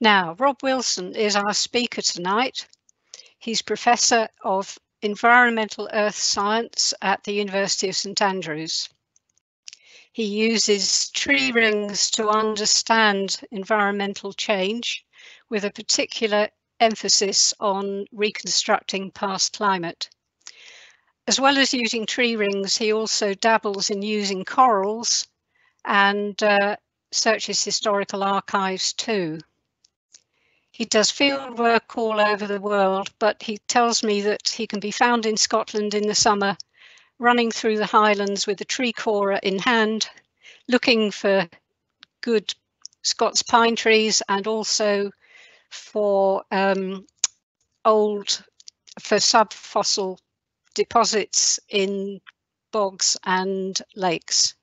Now, Rob Wilson is our speaker tonight. He's Professor of Environmental Earth Science at the University of St Andrews. He uses tree rings to understand environmental change with a particular emphasis on reconstructing past climate. As well as using tree rings, he also dabbles in using corals and uh, searches historical archives too. He does field work all over the world, but he tells me that he can be found in Scotland in the summer, running through the highlands with a tree corer in hand, looking for good Scots pine trees and also for um, old, for subfossil deposits in bogs and lakes.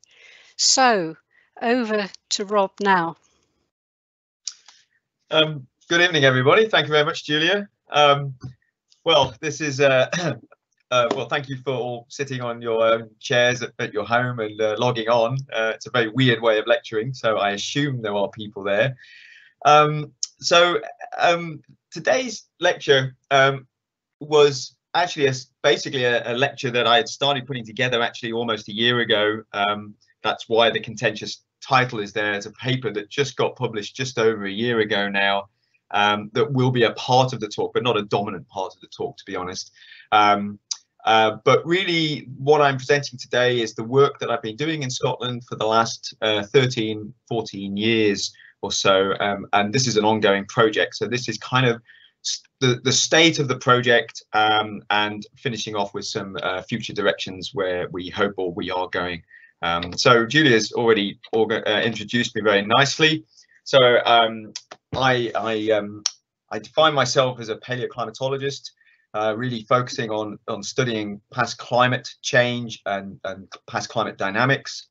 So over to Rob now. Um, good evening, everybody. Thank you very much, Julia. Um, well, this is, uh, uh, well, thank you for all sitting on your um, chairs at, at, your home and uh, logging on. Uh, it's a very weird way of lecturing, so I assume there are people there. Um, so um, today's lecture um, was actually a, basically a, a, lecture that I had started putting together actually almost a year ago. Um, that's why the contentious title is there. It's a paper that just got published just over a year ago now um, that will be a part of the talk, but not a dominant part of the talk, to be honest. Um, uh, but really, what I'm presenting today is the work that I've been doing in Scotland for the last uh, 13, 14 years or so. Um, and this is an ongoing project. So this is kind of the, the state of the project um, and finishing off with some uh, future directions where we hope or we are going. Um, so Julia's already uh, introduced me very nicely. So um, I, I, um, I define myself as a paleoclimatologist, uh, really focusing on, on studying past climate change and, and past climate dynamics.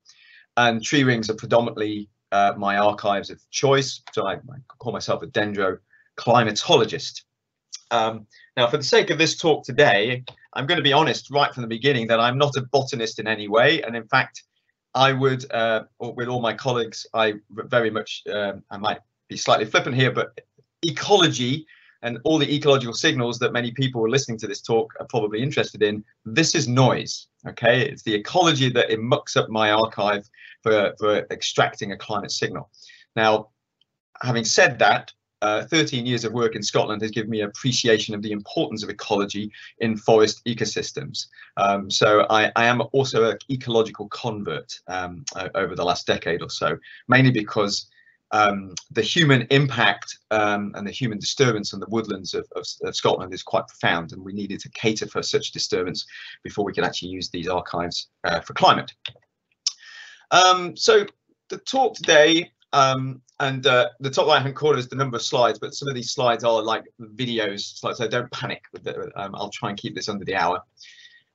And tree rings are predominantly uh, my archives of choice. So I, I call myself a dendroclimatologist. Um, now, for the sake of this talk today, I'm going to be honest right from the beginning that I'm not a botanist in any way. And in fact, I would, uh, with all my colleagues, I very much, um, I might be slightly flippant here, but ecology and all the ecological signals that many people are listening to this talk are probably interested in, this is noise, okay? It's the ecology that it mucks up my archive for, for extracting a climate signal. Now, having said that, uh, 13 years of work in Scotland has given me appreciation of the importance of ecology in forest ecosystems. Um, so I, I, am also an ecological convert um, over the last decade or so, mainly because um, the human impact um, and the human disturbance on the woodlands of, of, of, Scotland is quite profound, and we needed to cater for such disturbance before we could actually use these archives uh, for climate. Um, so the talk today um, and uh, the top right hand corner is the number of slides, but some of these slides are like videos, slides, so don't panic. Um, I'll try and keep this under the hour.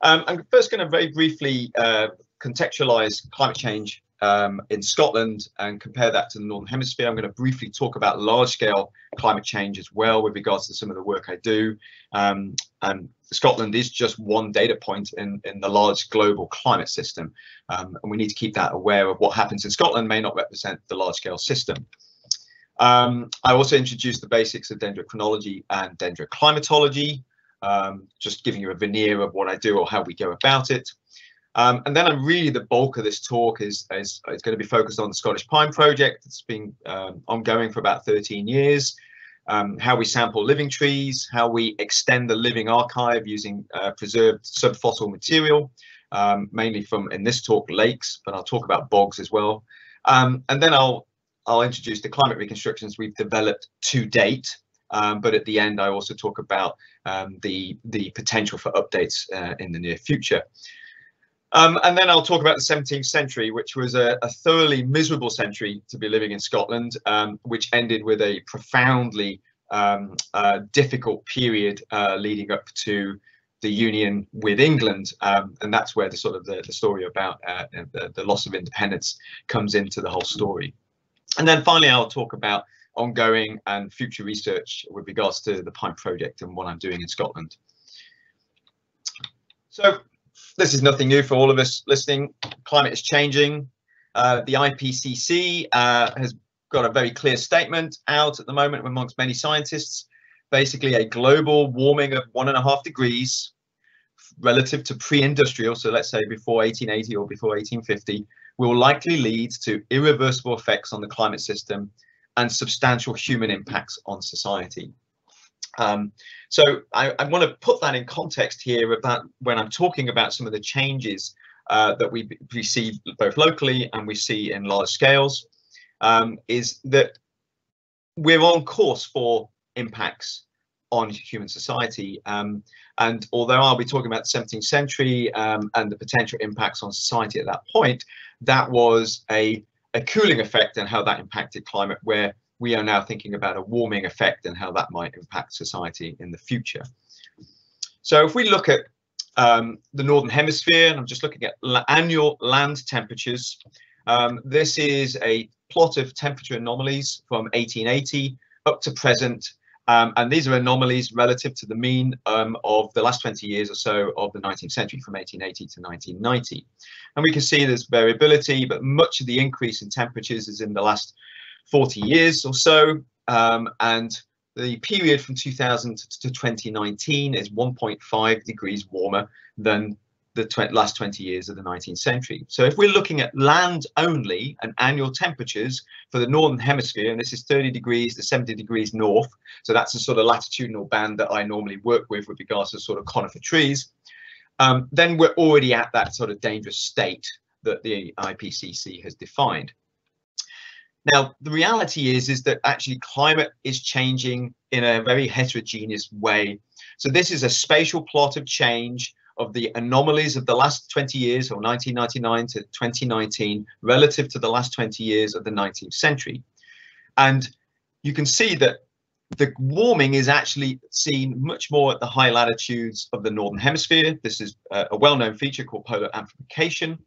Um, I'm first going to very briefly uh, contextualize climate change um, in Scotland and compare that to the Northern Hemisphere. I'm going to briefly talk about large scale climate change as well with regards to some of the work I do. Um, and Scotland is just one data point in, in the large global climate system. Um, and we need to keep that aware of what happens in Scotland may not represent the large scale system. Um, I also introduced the basics of dendrochronology and dendroclimatology, um, just giving you a veneer of what I do or how we go about it. Um, and then really the bulk of this talk is, is, is going to be focused on the Scottish Pine Project. It's been um, ongoing for about 13 years. Um, how we sample living trees, how we extend the living archive using uh, preserved subfossil material, um, mainly from, in this talk, lakes, but I'll talk about bogs as well. Um, and then I'll, I'll introduce the climate reconstructions we've developed to date, um, but at the end, I also talk about um, the, the potential for updates uh, in the near future. Um, and then I'll talk about the 17th century, which was a, a thoroughly miserable century to be living in Scotland, um, which ended with a profoundly um, uh, difficult period uh, leading up to the union with England. Um, and that's where the sort of the, the story about uh, the, the loss of independence comes into the whole story. And then finally, I'll talk about ongoing and future research with regards to the Pine Project and what I'm doing in Scotland. So this is nothing new for all of us listening. Climate is changing. Uh, the IPCC uh, has got a very clear statement out at the moment amongst many scientists. Basically, a global warming of one and a half degrees relative to pre-industrial, so let's say before 1880 or before 1850, will likely lead to irreversible effects on the climate system and substantial human impacts on society. Um, so I, I want to put that in context here about when I'm talking about some of the changes uh, that we, we see both locally and we see in large scales, um, is that we're on course for impacts on human society. Um, and although I'll be talking about the 17th century um, and the potential impacts on society at that point, that was a, a cooling effect and how that impacted climate, where we are now thinking about a warming effect and how that might impact society in the future. So if we look at um, the Northern Hemisphere, and I'm just looking at annual land temperatures, um, this is a plot of temperature anomalies from 1880 up to present um, and these are anomalies relative to the mean um, of the last 20 years or so of the 19th century from 1880 to 1990. And we can see there's variability, but much of the increase in temperatures is in the last 40 years or so. Um, and the period from 2000 to 2019 is 1.5 degrees warmer than the tw last 20 years of the 19th century. So if we're looking at land only and annual temperatures for the northern hemisphere, and this is 30 degrees to 70 degrees north, so that's the sort of latitudinal band that I normally work with with regards to sort of conifer trees, um, then we're already at that sort of dangerous state that the IPCC has defined. Now, the reality is, is that actually climate is changing in a very heterogeneous way. So this is a spatial plot of change of the anomalies of the last 20 years or 1999 to 2019 relative to the last 20 years of the 19th century. And you can see that the warming is actually seen much more at the high latitudes of the northern hemisphere. This is a, well-known feature called polar amplification.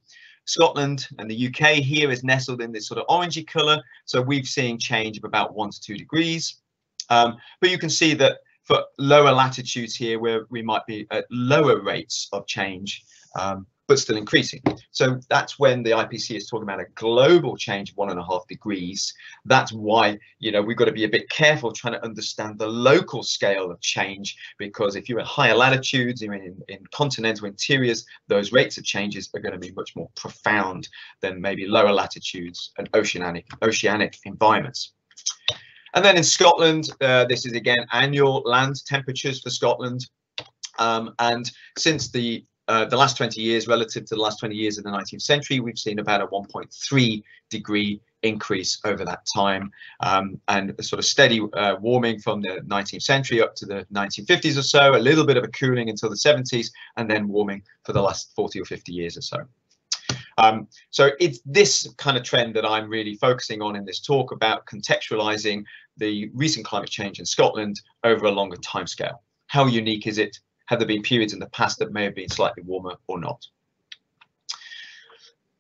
Scotland and the UK here is nestled in this sort of orangey colour. So we've seen change of about one to two degrees. Um, but you can see that for lower latitudes here where we might be at lower rates of change, um, but still increasing. So that's when the IPC is talking about a global change of one and a half degrees. That's why, you know, we've got to be a bit careful trying to understand the local scale of change, because if you're at higher latitudes, you're in, in continental interiors, those rates of changes are going to be much more profound than maybe lower latitudes and oceanic, oceanic environments. And then in Scotland, uh, this is again annual land temperatures for Scotland. Um, and since the uh, the last 20 years relative to the last 20 years of the 19th century, we've seen about a 1.3 degree increase over that time um, and a sort of steady uh, warming from the 19th century up to the 1950s or so, a little bit of a cooling until the 70s, and then warming for the last 40 or 50 years or so. Um, so it's this kind of trend that I'm really focusing on in this talk about contextualizing the recent climate change in Scotland over a longer timescale. How unique is it? Have there been periods in the past that may have been slightly warmer or not?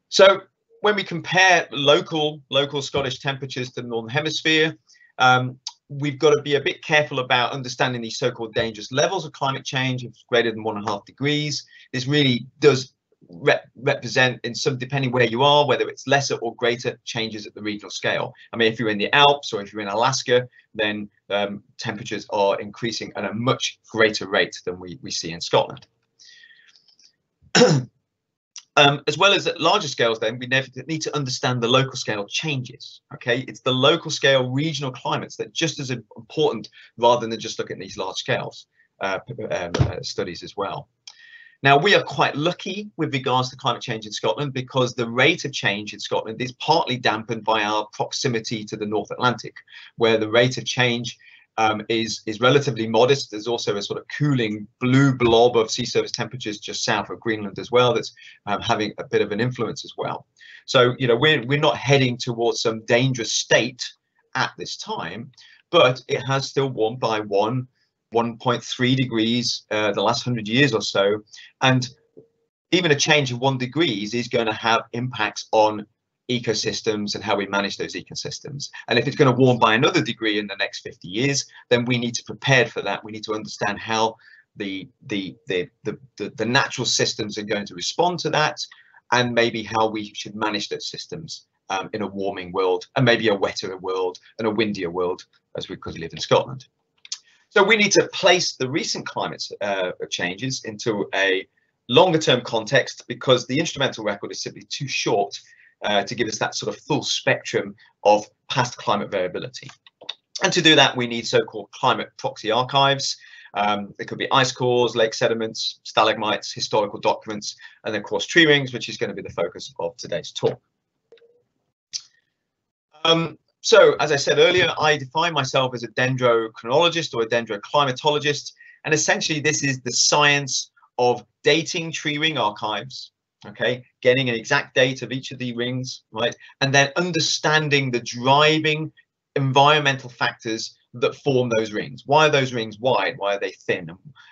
So when we compare local local Scottish temperatures to the Northern Hemisphere, um, we've got to be a bit careful about understanding these so-called dangerous levels of climate change of greater than one and a half degrees. This really does rep represent in some depending where you are whether it's lesser or greater changes at the regional scale. I mean if you're in the alps or if you're in alaska then um, temperatures are increasing at a much greater rate than we, we see in scotland. Um, as well as at larger scales then we need to understand the local scale changes okay? It's the local scale regional climates that just as important rather than just looking at these large scales uh, um, uh, studies as well now, we are quite lucky with regards to climate change in Scotland because the rate of change in Scotland is partly dampened by our proximity to the North Atlantic, where the rate of change um, is, is relatively modest. There's also a sort of cooling blue blob of sea surface temperatures just south of Greenland as well that's um, having a bit of an influence as well. So, you know, we're, we're not heading towards some dangerous state at this time, but it has still warmed by one 1.3 degrees uh, the last 100 years or so. And even a change of one degrees is going to have impacts on ecosystems and how we manage those ecosystems. And if it's going to warm by another degree in the next 50 years, then we need to prepare for that. We need to understand how the the the the, the, the natural systems are going to respond to that and maybe how we should manage those systems um, in a warming world and maybe a wetter world and a windier world as we could live in Scotland. So we need to place the recent climate uh, changes into a longer term context because the instrumental record is simply too short uh, to give us that sort of full spectrum of past climate variability. And to do that, we need so-called climate proxy archives. Um, it could be ice cores, lake sediments, stalagmites, historical documents, and of course tree rings, which is going to be the focus of today's talk. Um, so, as I said earlier, I define myself as a dendrochronologist or a dendroclimatologist, and essentially this is the science of dating tree ring archives, okay, getting an exact date of each of the rings, right, and then understanding the driving environmental factors that form those rings. Why are those rings wide? Why are they thin?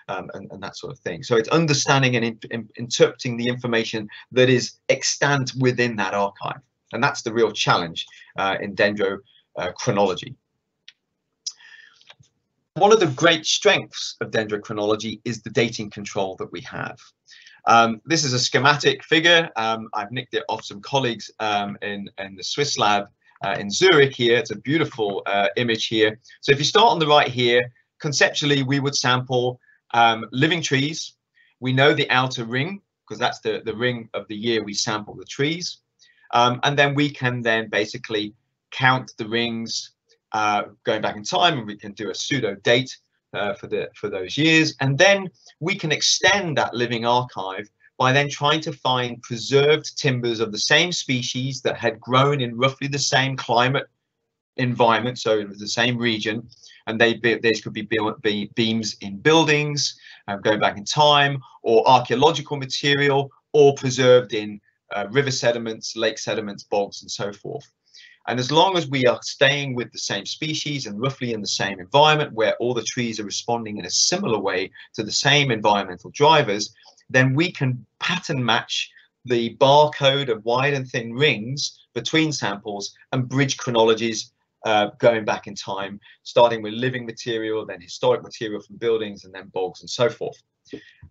Um, and, and, that sort of thing. So it's understanding and in, in, interpreting the information that is extant within that archive. And that's the real challenge uh, in dendrochronology. Uh, One of the great strengths of dendrochronology is the dating control that we have. Um, this is a schematic figure. Um, I've nicked it off some colleagues um, in, in the Swiss lab uh, in Zurich here. It's a beautiful uh, image here. So if you start on the right here, conceptually, we would sample um, living trees. We know the outer ring because that's the, the ring of the year we sample the trees. Um, and then we can then basically count the rings uh, going back in time and we can do a pseudo date uh, for the for those years. And then we can extend that living archive by then trying to find preserved timbers of the same species that had grown in roughly the same climate environment, so in the same region, and they these could be, be beams in buildings, um, going back in time, or archaeological material, or preserved in uh, river sediments, lake sediments, bogs, and so forth. And as long as we are staying with the same species and roughly in the same environment where all the trees are responding in a similar way to the same environmental drivers, then we can pattern match the barcode of wide and thin rings between samples and bridge chronologies uh, going back in time, starting with living material, then historic material from buildings, and then bogs and so forth.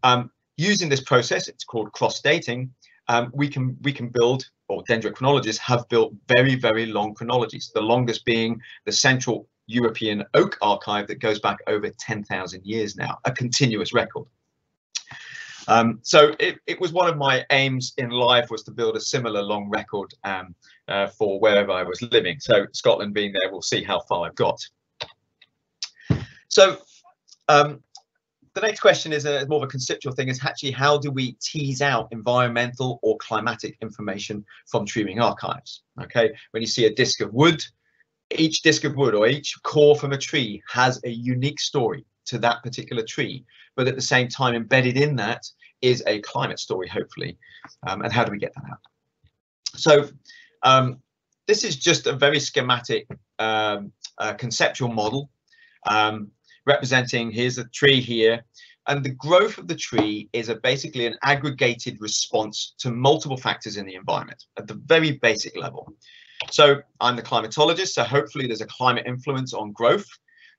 Um, using this process, it's called cross dating, um, we can we can build or dendrochronologists have built very very long chronologies the longest being the central european oak archive that goes back over 10,000 years now a continuous record um, so it, it was one of my aims in life was to build a similar long record um, uh, for wherever I was living. So Scotland being there, we'll see how far I've got. So um, the next question is a, more of a conceptual thing is actually how do we tease out environmental or climatic information from tree ring archives? Okay when you see a disc of wood each disc of wood or each core from a tree has a unique story to that particular tree but at the same time embedded in that is a climate story hopefully. Um, and how do we get that out? So um, this is just a very schematic um, uh, conceptual model. Um, representing here's a tree here. And the growth of the tree is a basically an aggregated response to multiple factors in the environment at the very basic level. So i'm the climatologist so hopefully there's a climate influence on growth.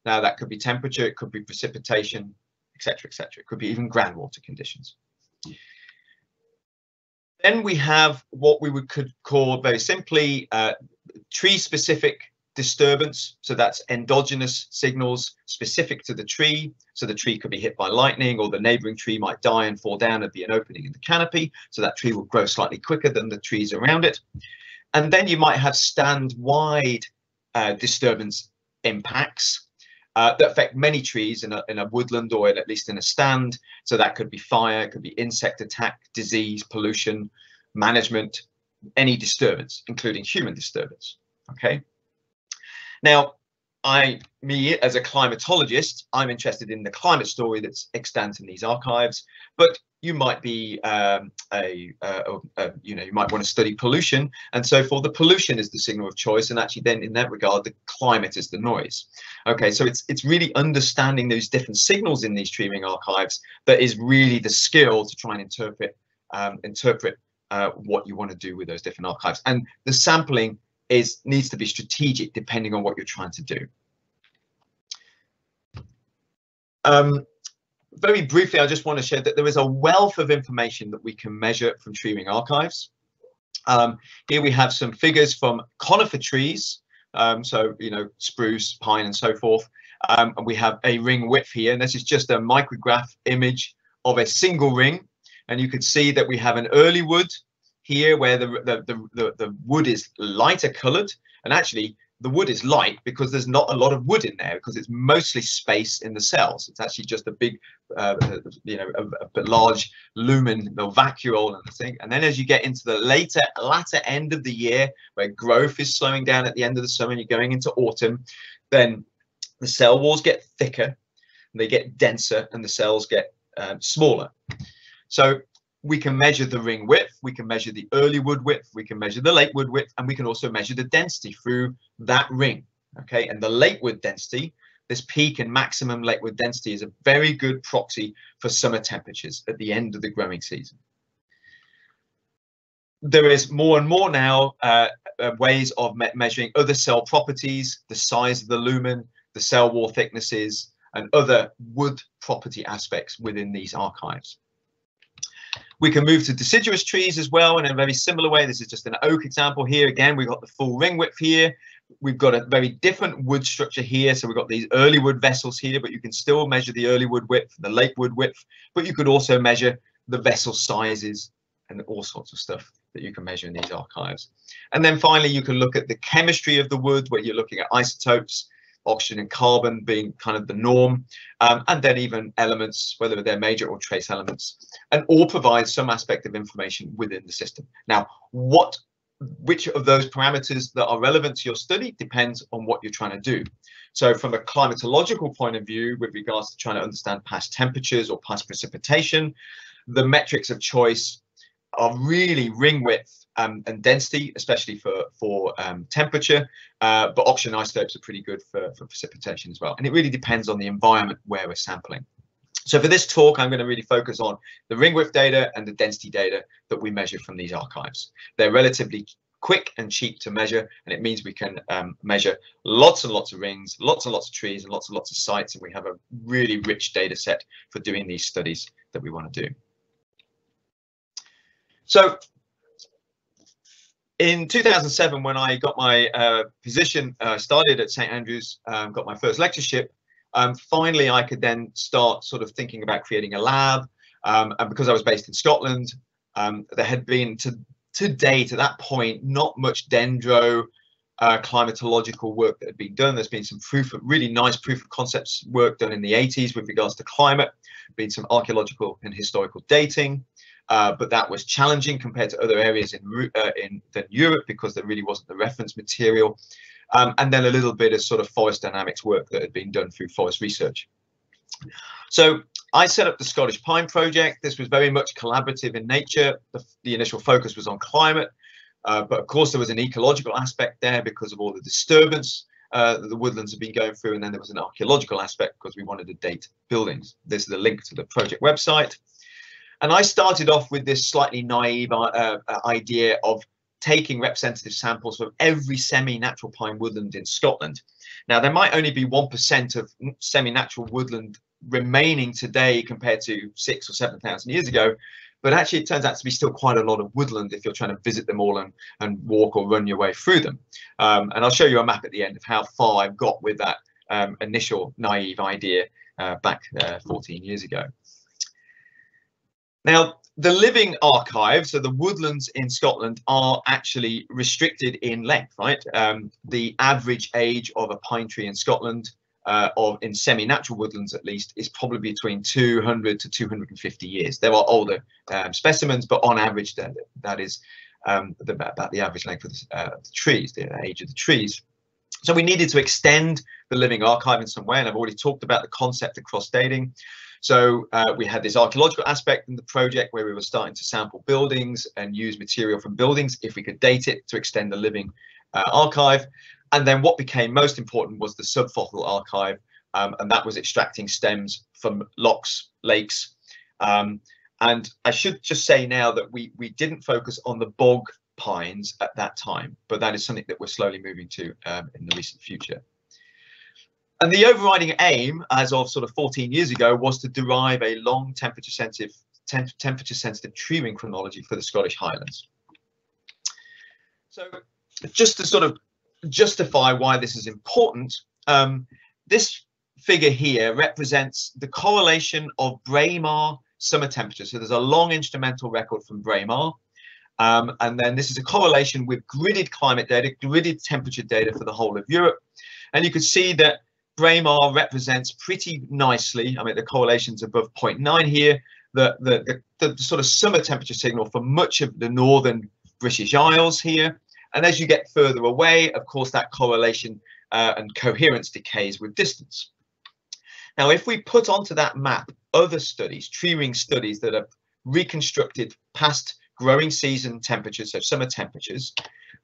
Now that could be temperature it could be precipitation etc etc it could be even groundwater conditions. Then we have what we would could call very simply uh, tree specific disturbance. So that's endogenous signals specific to the tree. So the tree could be hit by lightning or the neighboring tree might die and fall down and be an opening in the canopy. So that tree will grow slightly quicker than the trees around it. And then you might have stand-wide uh, disturbance impacts uh, that affect many trees in a, in a woodland or at least in a stand. So that could be fire, it could be insect attack, disease, pollution, management, any disturbance, including human disturbance. Okay. Now, I, me as a climatologist, I'm interested in the climate story that's extant in these archives, but you might be um, a, a, a, you know, you might want to study pollution and so forth. The pollution is the signal of choice, and actually, then in that regard, the climate is the noise. Okay, so it's it's really understanding those different signals in these tree ring archives that is really the skill to try and interpret um, interpret uh, what you want to do with those different archives. And the sampling is needs to be strategic depending on what you're trying to do. Um, very briefly, I just want to share that there is a wealth of information that we can measure from tree ring archives. Um, here we have some figures from conifer trees, um, so you know spruce, pine, and so forth. Um, and we have a ring width here, and this is just a micrograph image of a single ring. And you can see that we have an early wood here where the, the, the, the, the wood is lighter colored. And actually, the wood is light because there's not a lot of wood in there because it's mostly space in the cells. It's actually just a big, uh, you know, a, a, large lumen or vacuole and the thing. And then as you get into the later, latter end of the year where growth is slowing down at the end of the summer and you're going into autumn, then the cell walls get thicker, they get denser, and the cells get um, smaller. So we can measure the ring width, we can measure the early wood width, we can measure the late wood width, and we can also measure the density through that ring. Okay, and the late wood density, this peak and maximum late wood density is a very good proxy for summer temperatures at the end of the growing season. There is more and more now uh, uh, ways of me measuring other cell properties, the size of the lumen, the cell wall thicknesses, and other wood property aspects within these archives. We can move to deciduous trees as well in a very similar way. This is just an oak example here. Again, we've got the full ring width here. We've got a very different wood structure here. So we've got these early wood vessels here, but you can still measure the early wood width, the late wood width, but you could also measure the vessel sizes and all sorts of stuff that you can measure in these archives. And then finally, you can look at the chemistry of the wood, where you're looking at isotopes, oxygen and carbon being kind of the norm, um, and then even elements, whether they're major or trace elements, and all provide some aspect of information within the system. Now, what which of those parameters that are relevant to your study depends on what you're trying to do. So from a climatological point of view, with regards to trying to understand past temperatures or past precipitation, the metrics of choice are really ring width um, and density, especially for for um, temperature. Uh, but oxygen isotopes are pretty good for, for precipitation as well. And it really depends on the environment where we're sampling. So for this talk, I'm going to really focus on the ring width data and the density data that we measure from these archives. They're relatively quick and cheap to measure, and it means we can um, measure lots and lots of rings, lots and lots of trees, and lots and lots of sites, and we have a really rich data set for doing these studies that we want to do. So in 2007, when I got my uh, position, uh, started at St Andrews, um, got my first lectureship, um, finally I could then start sort of thinking about creating a lab. Um, and because I was based in Scotland, um, there had been to to date at that point not much dendro uh, climatological work that had been done. There's been some proof of really nice proof of concepts work done in the 80s with regards to climate, been some archaeological and historical dating. Uh, but that was challenging compared to other areas in, uh, in Europe because there really wasn't the reference material. Um, and then a little bit of sort of forest dynamics work that had been done through forest research. So I set up the Scottish Pine Project. This was very much collaborative in nature. The, the initial focus was on climate, uh, but of course there was an ecological aspect there because of all the disturbance uh, the woodlands have been going through. And then there was an archaeological aspect because we wanted to date buildings. This is a link to the project website. And I started off with this slightly naive uh, uh, idea of taking representative samples from every semi-natural pine woodland in Scotland. Now, there might only be 1% of semi-natural woodland remaining today compared to six or 7,000 years ago, but actually it turns out to be still quite a lot of woodland if you're trying to visit them all and, and walk or run your way through them. Um, and I'll show you a map at the end of how far I've got with that um, initial naive idea uh, back uh, 14 years ago. Now, the living archive, so the woodlands in Scotland are actually restricted in length, right? Um, the average age of a pine tree in Scotland, uh, of in semi-natural woodlands at least, is probably between 200 to 250 years. There are older um, specimens, but on average, that, that is um, the, about the average length of the, uh, the trees, the age of the trees. So we needed to extend the living archive in some way, and I've already talked about the concept of cross-dating. So uh, we had this archaeological aspect in the project where we were starting to sample buildings and use material from buildings if we could date it to extend the living uh, archive. And then what became most important was the subfossil archive, um, and that was extracting stems from lochs, lakes. Um, and I should just say now that we, we didn't focus on the bog pines at that time, but that is something that we're slowly moving to um, in the recent future. And the overriding aim, as of sort of 14 years ago, was to derive a long temperature sensitive temp temperature sensitive tree ring chronology for the Scottish Highlands. So just to sort of justify why this is important, um, this figure here represents the correlation of Braemar summer temperature. So there's a long instrumental record from Braemar. Um, and then this is a correlation with gridded climate data, gridded temperature data for the whole of Europe. And you can see that Braemar represents pretty nicely, I mean, the correlation's above 0.9 here, the, the, the, the sort of summer temperature signal for much of the northern British Isles here. And as you get further away, of course, that correlation uh, and coherence decays with distance. Now, if we put onto that map other studies, tree ring studies that have reconstructed past growing season temperatures, so summer temperatures,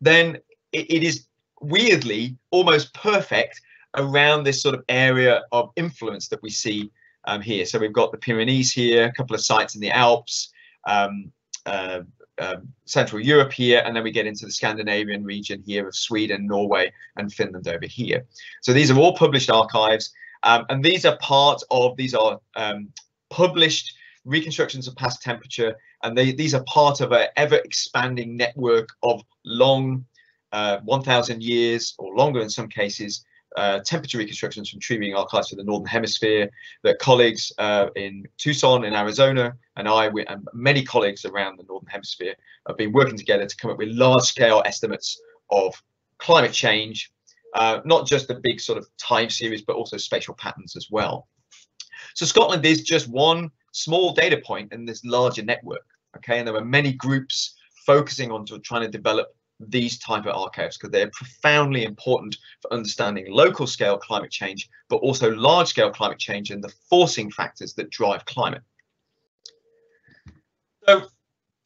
then it, it is weirdly almost perfect around this sort of area of influence that we see um, here. So we've got the Pyrenees here, a couple of sites in the Alps, um, uh, uh, Central Europe here, and then we get into the Scandinavian region here of Sweden, Norway, and Finland over here. So these are all published archives, um, and these are part of, these are um, published reconstructions of past temperature, and they, these are part of an ever expanding network of long, uh, 1,000 years or longer in some cases, uh, temperature reconstructions from tree ring archives for the Northern Hemisphere that colleagues uh, in Tucson in Arizona and I and many colleagues around the Northern Hemisphere have been working together to come up with large scale estimates of climate change, uh, not just the big sort of time series, but also spatial patterns as well. So Scotland is just one small data point in this larger network. Okay, and there are many groups focusing on trying to develop these type of archives because they're profoundly important for understanding local scale climate change, but also large scale climate change and the forcing factors that drive climate. So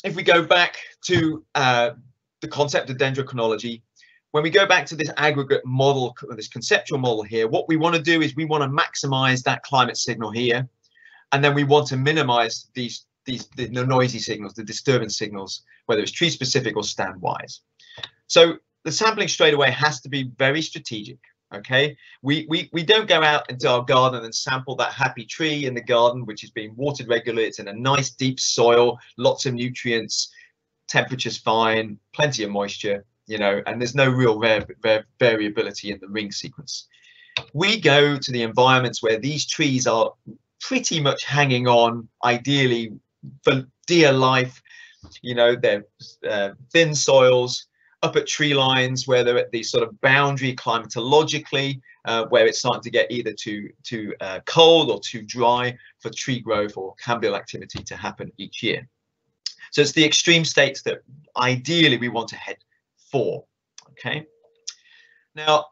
if we go back to uh, the concept of dendrochronology, when we go back to this aggregate model, this conceptual model here, what we want to do is we want to maximize that climate signal here, and then we want to minimize these these the noisy signals, the disturbance signals, whether it's tree specific or stand wise. So the sampling straight away has to be very strategic. Okay, we, we we don't go out into our garden and sample that happy tree in the garden, which is being watered regularly. It's in a nice deep soil, lots of nutrients, temperature's fine, plenty of moisture, you know, and there's no real rare, rare variability in the ring sequence. We go to the environments where these trees are pretty much hanging on, ideally for dear life. You know, they're uh, thin soils, up at tree lines where they're at the sort of boundary climatologically, uh, where it's starting to get either too too uh, cold or too dry for tree growth or cambial activity to happen each year. So it's the extreme states that ideally we want to head for. Okay. Now,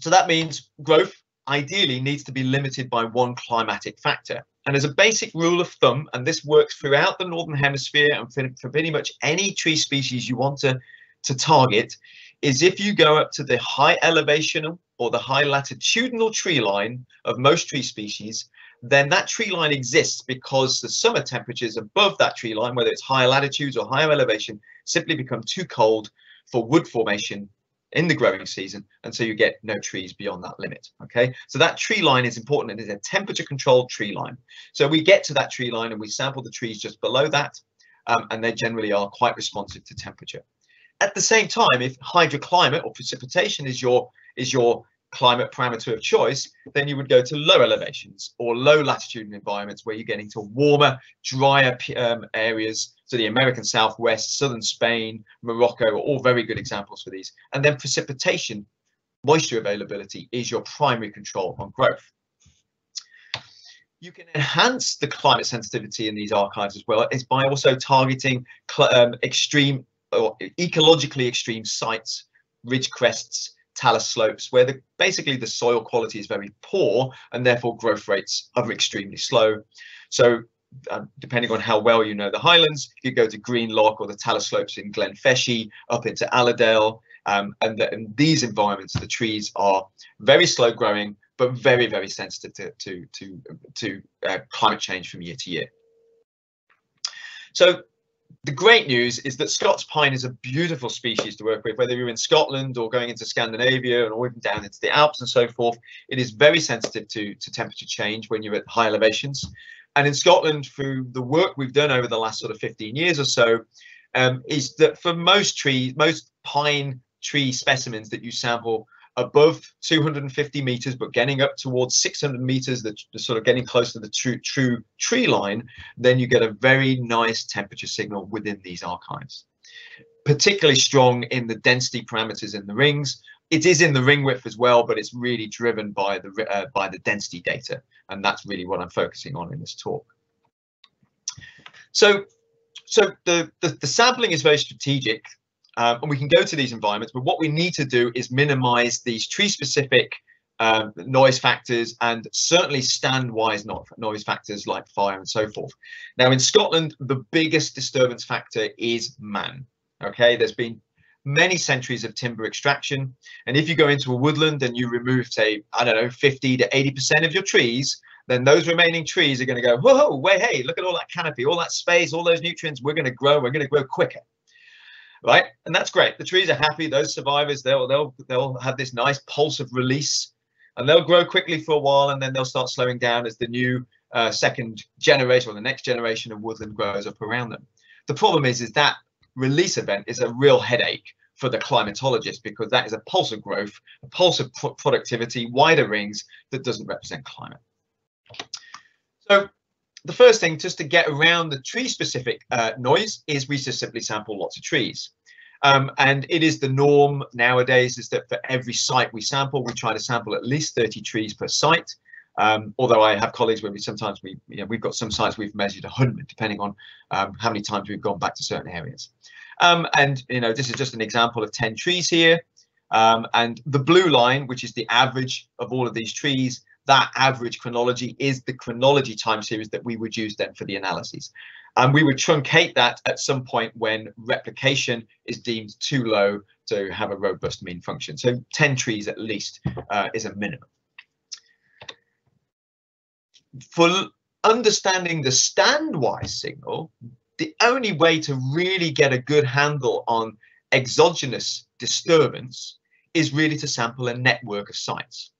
so that means growth ideally needs to be limited by one climatic factor. And as a basic rule of thumb, and this works throughout the Northern Hemisphere and for, for pretty much any tree species you want to to target is if you go up to the high elevation or the high latitudinal tree line of most tree species, then that tree line exists because the summer temperatures above that tree line, whether it's higher latitudes or higher elevation, simply become too cold for wood formation in the growing season and so you get no trees beyond that limit okay? So that tree line is important it is a temperature controlled tree line. So we get to that tree line and we sample the trees just below that um, and they generally are quite responsive to temperature at the same time, if hydroclimate or precipitation is your is your climate parameter of choice, then you would go to low elevations or low latitude environments where you're getting to warmer, drier um, areas. So the American Southwest, southern Spain, Morocco are all very good examples for these. And then precipitation, moisture availability is your primary control on growth. You can enhance the climate sensitivity in these archives as well is by also targeting um, extreme ecologically extreme sites, ridge crests, talus slopes, where the, basically the soil quality is very poor and therefore growth rates are extremely slow. So um, depending on how well you know the highlands, you go to Green Loch or the talus slopes in Glenfeshie, up into Allerdale, um, and, the, in these environments, the trees are very slow growing, but very, very sensitive to, to, to, to uh, climate change from year to year. So the great news is that Scots pine is a beautiful species to work with, whether you're in Scotland or going into Scandinavia or even down into the Alps and so forth. It is very sensitive to, to temperature change when you're at high elevations. And in Scotland, through the work we've done over the last sort of 15 years or so, um, is that for most trees, most pine tree specimens that you sample above 250 meters, but getting up towards 600 meters, the, the, sort of getting close to the true, true tree line, then you get a very nice temperature signal within these archives. Particularly strong in the density parameters in the rings. It is in the ring width as well, but it's really driven by the uh, by the density data, and that's really what I'm focusing on in this talk. So, so the, the, the sampling is very strategic um, and we can go to these environments, but what we need to do is minimize these tree-specific um, noise factors and certainly stand-wise noise factors like fire and so forth. Now in Scotland, the biggest disturbance factor is man. Okay, there's been many centuries of timber extraction, and if you go into a woodland and you remove, say, I don't know, 50 to 80% of your trees, then those remaining trees are going to go, whoa, wait, hey, look at all that canopy, all that space, all those nutrients. We're going to grow. We're going to grow quicker right? And that's great. The trees are happy. Those survivors, they'll they'll they'll have this nice pulse of release, and they'll grow quickly for a while, and then they'll start slowing down as the new uh, second generation or the next generation of woodland grows up around them. The problem is, is that release event is a real headache for the climatologist because that is a pulse of growth, a pulse of pro productivity, wider rings that doesn't represent climate. So the first thing just to get around the tree specific uh, noise is we just simply sample lots of trees. Um, and it is the norm nowadays is that for every site we sample, we try to sample at least 30 trees per site. Um, although I have colleagues where we sometimes we you know, we've got some sites we've measured 100 depending on um, how many times we've gone back to certain areas. Um, and you know this is just an example of 10 trees here. Um, and the blue line, which is the average of all of these trees, that average chronology is the chronology time series that we would use then for the analyses. And we would truncate that at some point when replication is deemed too low to have a robust mean function. So 10 trees at least uh, is a minimum. For understanding the standwise signal, the only way to really get a good handle on exogenous disturbance is really to sample a network of sites.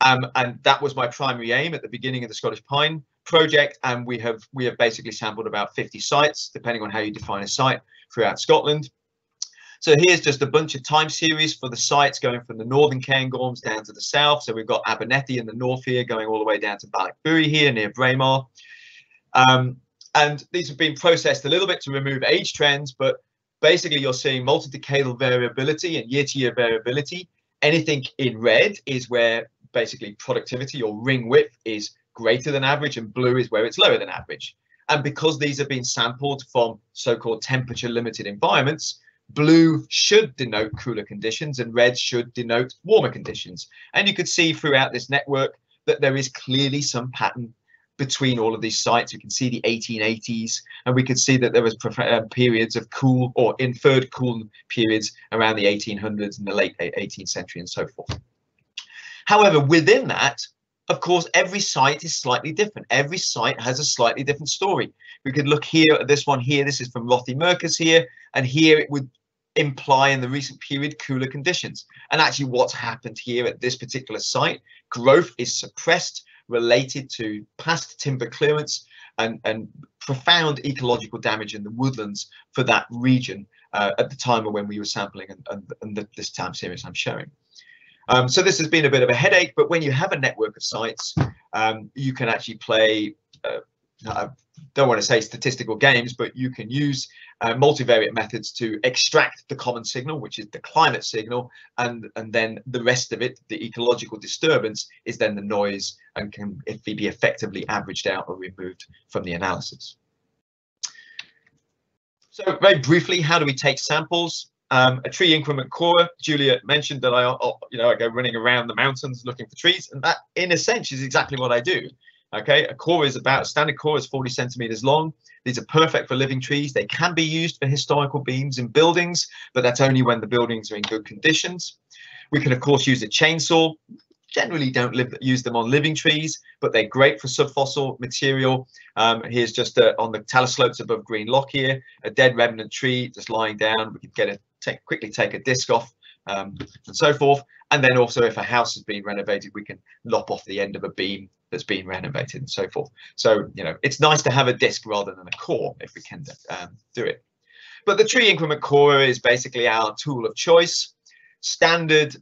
Um, and that was my primary aim at the beginning of the Scottish Pine project. And we have we have basically sampled about 50 sites, depending on how you define a site throughout Scotland. So here's just a bunch of time series for the sites going from the northern Cairngorms down to the south. So we've got Abernethy in the north here, going all the way down to Ballochbuie here near Braemar. Um, and these have been processed a little bit to remove age trends, but basically you're seeing multi-decadal variability and year-to-year -year variability. Anything in red is where basically productivity or ring width is greater than average and blue is where it's lower than average. And because these have been sampled from so-called temperature limited environments, blue should denote cooler conditions and red should denote warmer conditions. And you could see throughout this network that there is clearly some pattern between all of these sites. You can see the 1880s, and we could see that there was uh, periods of cool or inferred cool periods around the 1800s and the late 18th century and so forth. However, within that, of course, every site is slightly different. Every site has a slightly different story. We could look here at this one here. This is from Rothy Rothiemurchus here. And here it would imply in the recent period cooler conditions. And actually what's happened here at this particular site, growth is suppressed related to past timber clearance and, and profound ecological damage in the woodlands for that region uh, at the time of when we were sampling and, and, and the, this time series I'm showing. Um, so this has been a bit of a headache, but when you have a network of sites, um, you can actually play, uh, I don't want to say statistical games, but you can use uh, multivariate methods to extract the common signal, which is the climate signal, and, and then the rest of it, the ecological disturbance, is then the noise and can if be effectively averaged out or removed from the analysis. So very briefly, how do we take samples? Um, a tree increment core, Julia mentioned that I, uh, you know, I go running around the mountains looking for trees, and that, in a sense, is exactly what I do. Okay, a core is about a standard core is 40 centimeters long. These are perfect for living trees. They can be used for historical beams in buildings, but that's only when the buildings are in good conditions. We can, of course, use a chainsaw. Generally, don't live, use them on living trees, but they're great for subfossil material. Um, here's just a, on the talus slopes above Green Loch here, a dead remnant tree just lying down. We can get a take, quickly take a disc off um, and so forth. And then also if a house has been renovated, we can lop off the end of a beam that's been renovated and so forth. So, you know, it's nice to have a disc rather than a core if we can um, do it. but the tree increment core is basically our tool of choice. Standard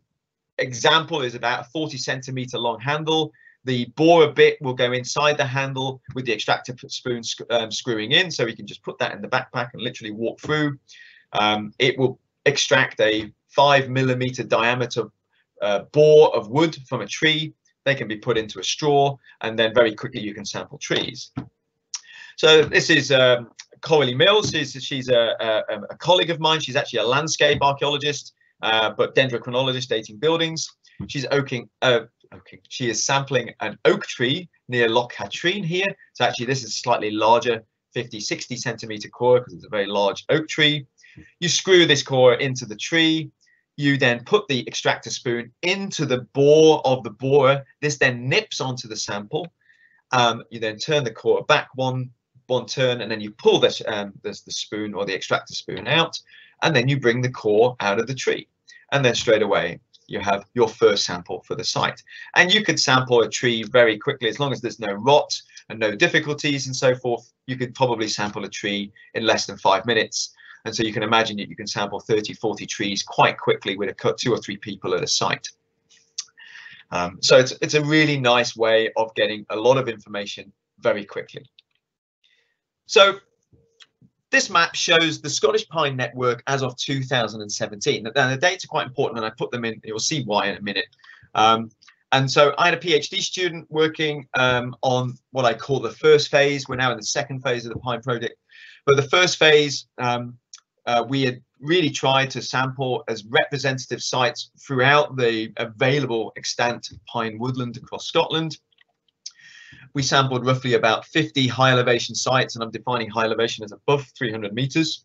example is about a 40 centimeter long handle. The borer bit will go inside the handle with the extractor spoon um, screwing in, so we can just put that in the backpack and literally walk through. Um, it will extract a five millimeter diameter uh, bore of wood from a tree. They can be put into a straw, and then very quickly you can sample trees. So this is um, Coralie Mills. She's, she's a, a, a, colleague of mine. She's actually a landscape archaeologist, uh, but dendrochronologist dating buildings. She's oaking, uh, oaking, she is sampling an oak tree near Loch Katrine here. So actually this is slightly larger, 50, 60 centimeter core because it's a very large oak tree. You screw this core into the tree. You then put the extractor spoon into the bore of the borer. This then nips onto the sample. Um, you then turn the core back one one turn and then you pull this, um, this the spoon or the extractor spoon out and then you bring the core out of the tree and then straight away you have your first sample for the site and you could sample a tree very quickly as long as there's no rot and no difficulties and so forth you could probably sample a tree in less than five minutes and so you can imagine that you can sample 30 40 trees quite quickly with a two or three people at a site um, so it's, it's a really nice way of getting a lot of information very quickly so this map shows the Scottish Pine Network as of 2017. Now the dates are quite important and I put them in, you'll see why in a minute. Um, and so I had a PhD student working um, on what I call the first phase. We're now in the second phase of the Pine project. But the first phase, um, uh, we had really tried to sample as representative sites throughout the available extant pine woodland across Scotland we sampled roughly about 50 high elevation sites, and I'm defining high elevation as above 300 meters.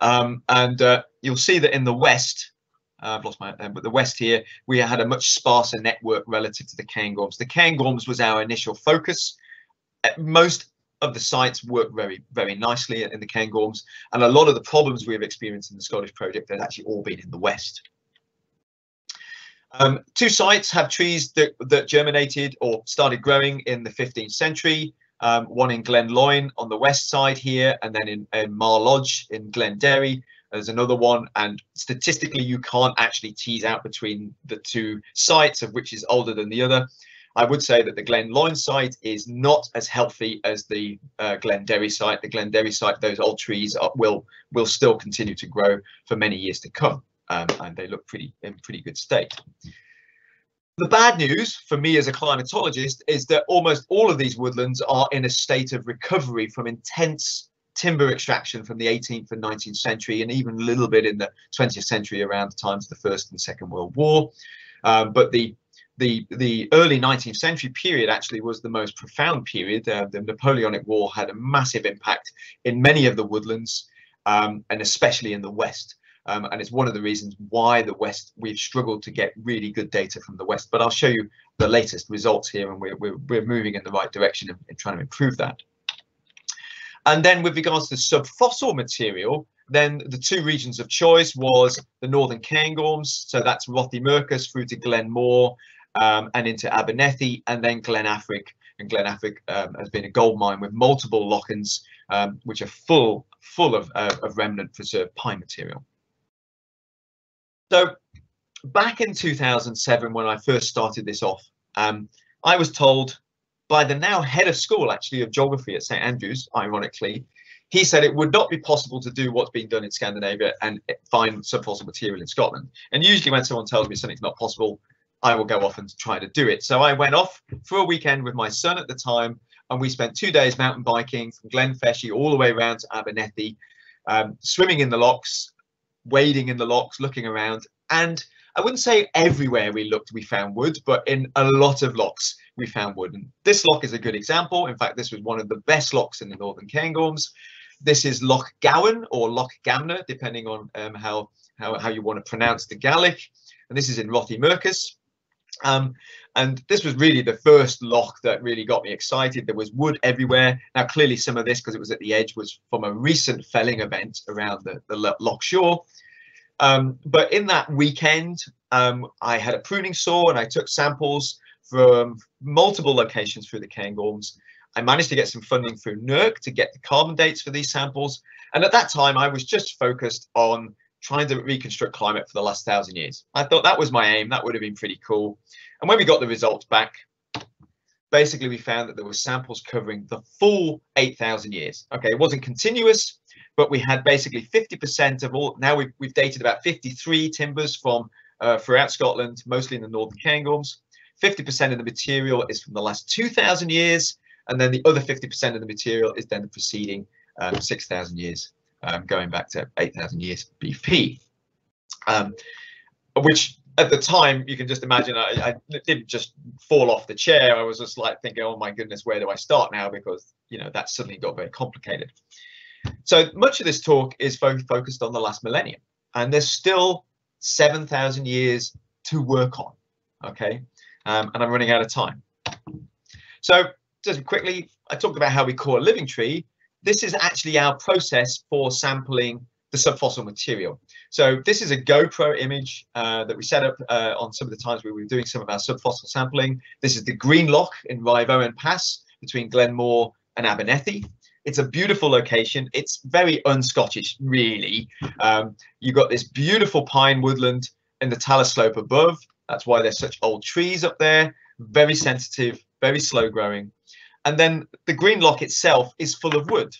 Um, and uh, you'll see that in the west, uh, I've lost my, uh, but the west here, we had a much sparser network relative to the Cairngorms. The Cairngorms was our initial focus. Most of the sites work very, very nicely in the Cairngorms, and a lot of the problems we've experienced in the Scottish project has actually all been in the west. Um, two sites have trees that, that germinated or started growing in the 15th century. Um, one in Glenlyon on the west side here, and then in, in Mar Lodge in Glenderry. There's another one, and statistically, you can't actually tease out between the two sites of which is older than the other. I would say that the Glen Glenlyon site is not as healthy as the uh, Glenderry site. The Glenderry site, those old trees are, will will still continue to grow for many years to come um, and they look pretty in pretty good state. The bad news for me as a climatologist is that almost all of these woodlands are in a state of recovery from intense timber extraction from the 18th and 19th century and even a little bit in the 20th century around the times of the First and Second World War. Um, but the the the early 19th century period actually was the most profound period. Uh, the Napoleonic War had a massive impact in many of the woodlands, um, and especially in the West. Um, and it's one of the reasons why the West we've struggled to get really good data from the West. But I'll show you the latest results here, and we're we're, we're moving in the right direction in trying to improve that. And then with regards to subfossil material, then the two regions of choice was the northern Cairngorms, so that's Rothiemurchus through to Glenmore um, and into Abernethy, and then Glen Affric. And Glen Affric um, has been a gold mine with multiple lochans, um, which are full full of, uh, of remnant preserved pine material. So back in 2007, when I first started this off, um, I was told by the now head of school, actually, of geography at St Andrews, ironically, he said it would not be possible to do what's being done in Scandinavia and find subfossil material in Scotland. And usually when someone tells me something's not possible, I will go off and try to do it. So I went off for a weekend with my son at the time, and we spent two days mountain biking from Glenfeshie all the way around to Abernethy, um, swimming in the locks, wading in the locks, looking around. And I wouldn't say everywhere we looked we found wood, but in a lot of locks we found wood. And this lock is a good example. In fact, this was one of the best lochs in the Northern Cairngorms. This is Loch Gowan or Loch Gamna, depending on um, how, how, how you want to pronounce the Gaelic. And this is in Rothiemurchus. Um, and this was really the first lock that really got me excited. There was wood everywhere. Now, clearly, some of this, because it was at the edge, was from a recent felling event around the, the loch shore. Um, but in that weekend, um, I had a pruning saw and I took samples from multiple locations through the Cairngorms. I managed to get some funding through NERC to get the carbon dates for these samples. And at that time, I was just focused on trying to reconstruct climate for the last thousand years. I thought that was my aim. That would have been pretty cool. And when we got the results back, basically we found that there were samples covering the full 8,000 years. Okay, it wasn't continuous, but we had basically 50% of all. Now we've, we've dated about 53 timbers from uh, throughout Scotland, mostly in the northern Cairngorms. 50% of the material is from the last 2,000 years, and then the other 50% of the material is then the preceding um, 6,000 years, um, going back to 8,000 years BP. Um, which at the time, you can just imagine, I, I, didn't just fall off the chair. I was just like thinking, oh my goodness, where do I start now? Because, you know, that suddenly got very complicated. So much of this talk is fo focused on the last millennium, and there's still 7,000 years to work on, okay? Um, and I'm running out of time. So just quickly, I talked about how we core a living tree. This is actually our process for sampling the subfossil material. So this is a GoPro image uh, that we set up uh, on some of the times we were doing some of our subfossil sampling. This is the Green Loch in Ryvoan Pass between Glenmore and Abernethy. It's a beautiful location. It's very un-Scottish, really. Um, you've got this beautiful pine woodland in the talus Slope above. That's why there's such old trees up there. Very sensitive, very slow growing. And then the Green Loch itself is full of wood.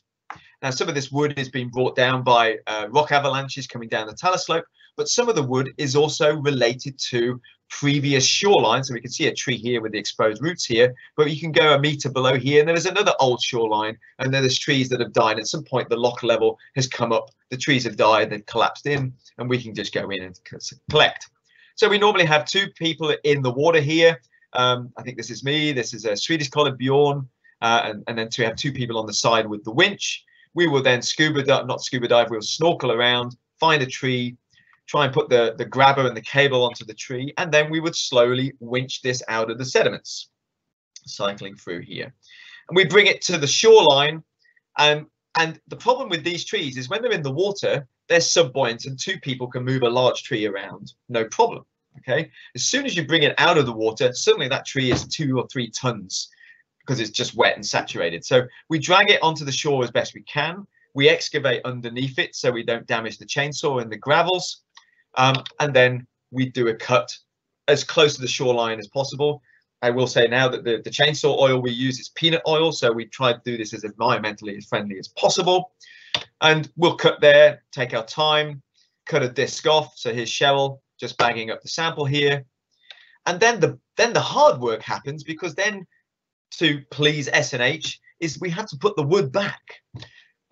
Now, some of this wood is being brought down by uh, rock avalanches coming down the talus Slope, but some of the wood is also related to previous shorelines. So we can see a tree here with the exposed roots here, but you can go a meter below here and there's another old shoreline and then there's trees that have died. At some point, the lock level has come up, the trees have died, they've collapsed in, and we can just go in and collect. So we normally have two people in the water here. Um, I think this is me, this is a Swedish collar Bjorn, uh, and, and then we have two people on the side with the winch. We will then scuba dive, not scuba dive, we'll snorkel around, find a tree, try and put the, the grabber and the cable onto the tree, and then we would slowly winch this out of the sediments, cycling through here. And we bring it to the shoreline, and, and the problem with these trees is when they're in the water, they're subbuoyant and two people can move a large tree around, no problem, okay? As soon as you bring it out of the water, suddenly that tree is two or three tons because it's just wet and saturated. So we drag it onto the shore as best we can. We excavate underneath it so we don't damage the chainsaw and the gravels. Um, and then we do a cut as close to the shoreline as possible. I will say now that the, the chainsaw oil we use is peanut oil, so we try to do this as environmentally as friendly as possible. And we'll cut there, take our time, cut a disc off. So here's Cheryl just bagging up the sample here. And then the then the hard work happens because then to please SNH is we have to put the wood back,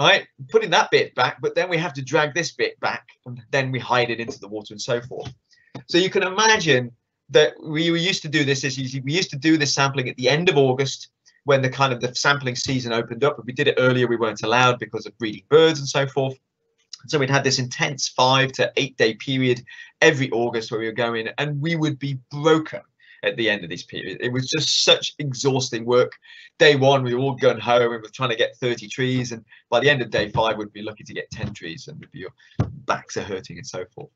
right? Putting that bit back, but then we have to drag this bit back and then we hide it into the water and so forth. So you can imagine that we used to do this as we used to do this sampling at the end of August when the kind of the sampling season opened up. If we did it earlier, we weren't allowed because of breeding birds and so forth. So we'd had this intense five to eight day period every August where we were going and we would be broken at the end of this period. It was just such exhausting work. Day one, we were all going home and we're trying to get 30 trees. And by the end of day five, we'd be lucky to get 10 trees and your backs are hurting and so forth.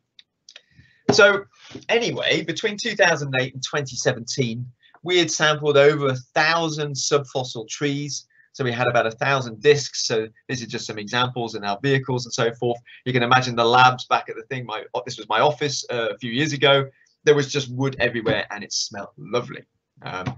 So anyway, between 2008 and 2017, we had sampled over a thousand subfossil trees. So we had about a thousand discs. So these are just some examples in our vehicles and so forth. You can imagine the labs back at the thing. My this was my office uh, a few years ago there was just wood everywhere and it smelled lovely. Um,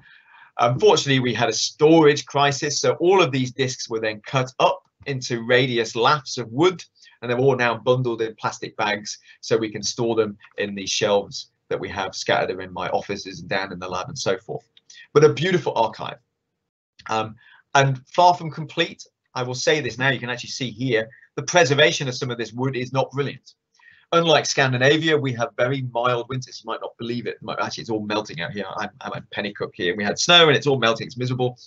unfortunately, we had a storage crisis, so all of these discs were then cut up into radius laths of wood, and they're all now bundled in plastic bags so we can store them in these shelves that we have scattered in my offices and down in the lab and so forth. But a beautiful archive. Um, and far from complete, I will say this now, you can actually see here, the preservation of some of this wood is not brilliant unlike Scandinavia, we have very mild winters. You might not believe it. Actually, it's all melting out here. I'm, I'm at Penicuik here. We had snow and it's all melting. It's miserable.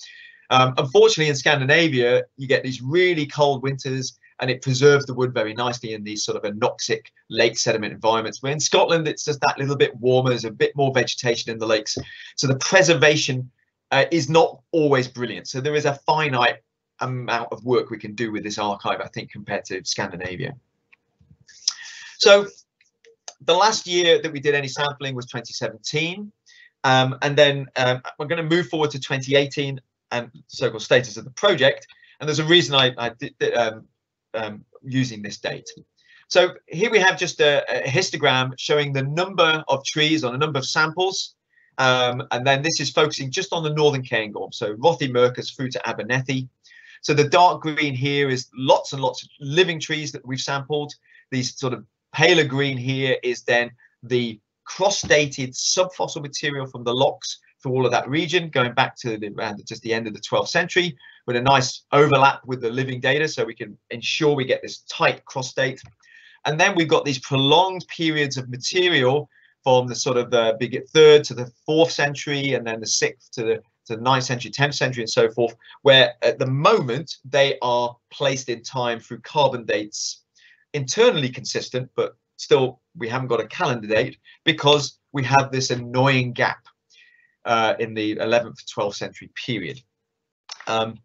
Um, unfortunately, in Scandinavia, you get these really cold winters and it preserves the wood very nicely in these sort of anoxic lake sediment environments. Where in Scotland, it's just that little bit warmer. There's a bit more vegetation in the lakes. So the preservation uh, is not always brilliant. So there is a finite amount of work we can do with this archive, I think, compared to Scandinavia. So the last year that we did any sampling was 2017. Um, and then um, we're going to move forward to 2018 and so-called status of the project. And there's a reason I, I did, um, um using this date. So here we have just a, a, histogram showing the number of trees on a number of samples. Um, and then this is focusing just on the northern cairngorm. So Rothiemurchus through to Abernethy. So the dark green here is lots and lots of living trees that we've sampled. These sort of paler green here is then the cross-dated subfossil material from the lochs for all of that region, going back to the, around just the end of the 12th century, with a nice overlap with the living data, so we can ensure we get this tight cross date. And then we've got these prolonged periods of material from the sort of the big third to the fourth century, and then the sixth to the to the ninth century, 10th century, and so forth, where at the moment they are placed in time through carbon dates internally consistent, but still we haven't got a calendar date because we have this annoying gap uh, in the 11th, 12th century period. Um,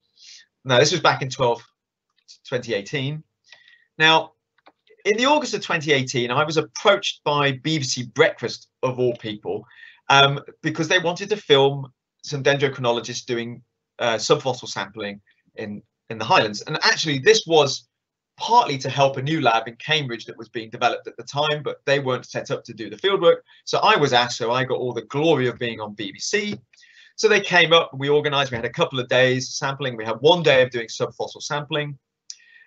now, this was back in 12, 2018. Now, in the August of 2018, I was approached by BBC Breakfast, of all people, um, because they wanted to film some dendrochronologists doing uh, subfossil sampling in, in the Highlands. And actually, this was partly to help a new lab in Cambridge that was being developed at the time, but they weren't set up to do the fieldwork. So I was asked, so I got all the glory of being on BBC. So they came up, we organized, we had a couple of days sampling. We had one day of doing subfossil sampling.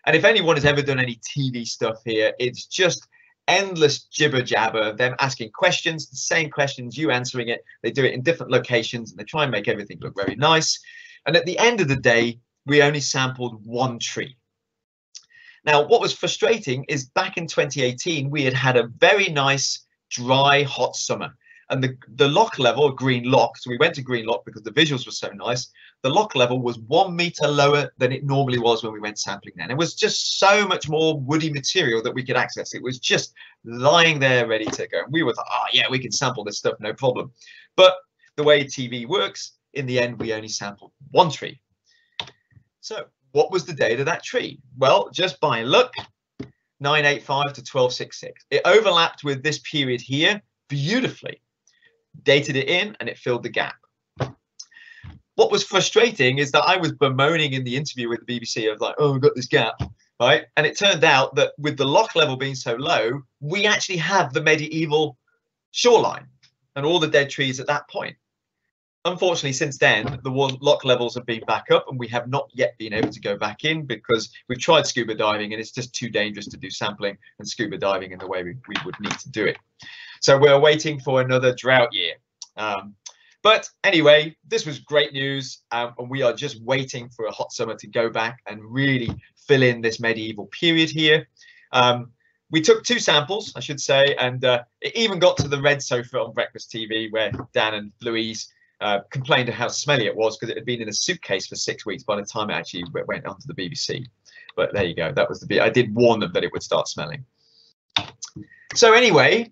And if anyone has ever done any TV stuff here, it's just endless jibber jabber, of them asking questions, the same questions, you answering it. They do it in different locations and they try and make everything look very nice. And at the end of the day, we only sampled one tree. Now, what was frustrating is back in 2018, we had had a very nice, dry, hot summer. And the, the loch level, Green Loch, so we went to Green Loch because the visuals were so nice. The lock level was one meter lower than it normally was when we went sampling then. It was just so much more woody material that we could access. It was just lying there ready to go. And we were like, oh, yeah, we can sample this stuff, no problem. But the way TV works, in the end, we only sampled one tree. So what was the date of that tree? Well, just by luck, 985 to 1266. It overlapped with this period here beautifully, dated it in, and it filled the gap. What was frustrating is that I was bemoaning in the interview with the BBC of like, oh, we've got this gap, right? And it turned out that with the lock level being so low, we actually have the medieval shoreline and all the dead trees at that point unfortunately, since then, the lock levels have been back up and we have not yet been able to go back in because we've tried scuba diving and it's just too dangerous to do sampling and scuba diving in the way we, we would need to do it. So we're waiting for another drought year. Um, but anyway, this was great news um, and we are just waiting for a hot summer to go back and really fill in this medieval period here. Um, we took two samples, I should say, and uh, it even got to the red sofa on Breakfast TV where Dan and Louise uh, complained of how smelly it was because it had been in a suitcase for six weeks by the time it actually went onto the BBC. But there you go. That was the bit. I did warn them that it would start smelling. So anyway,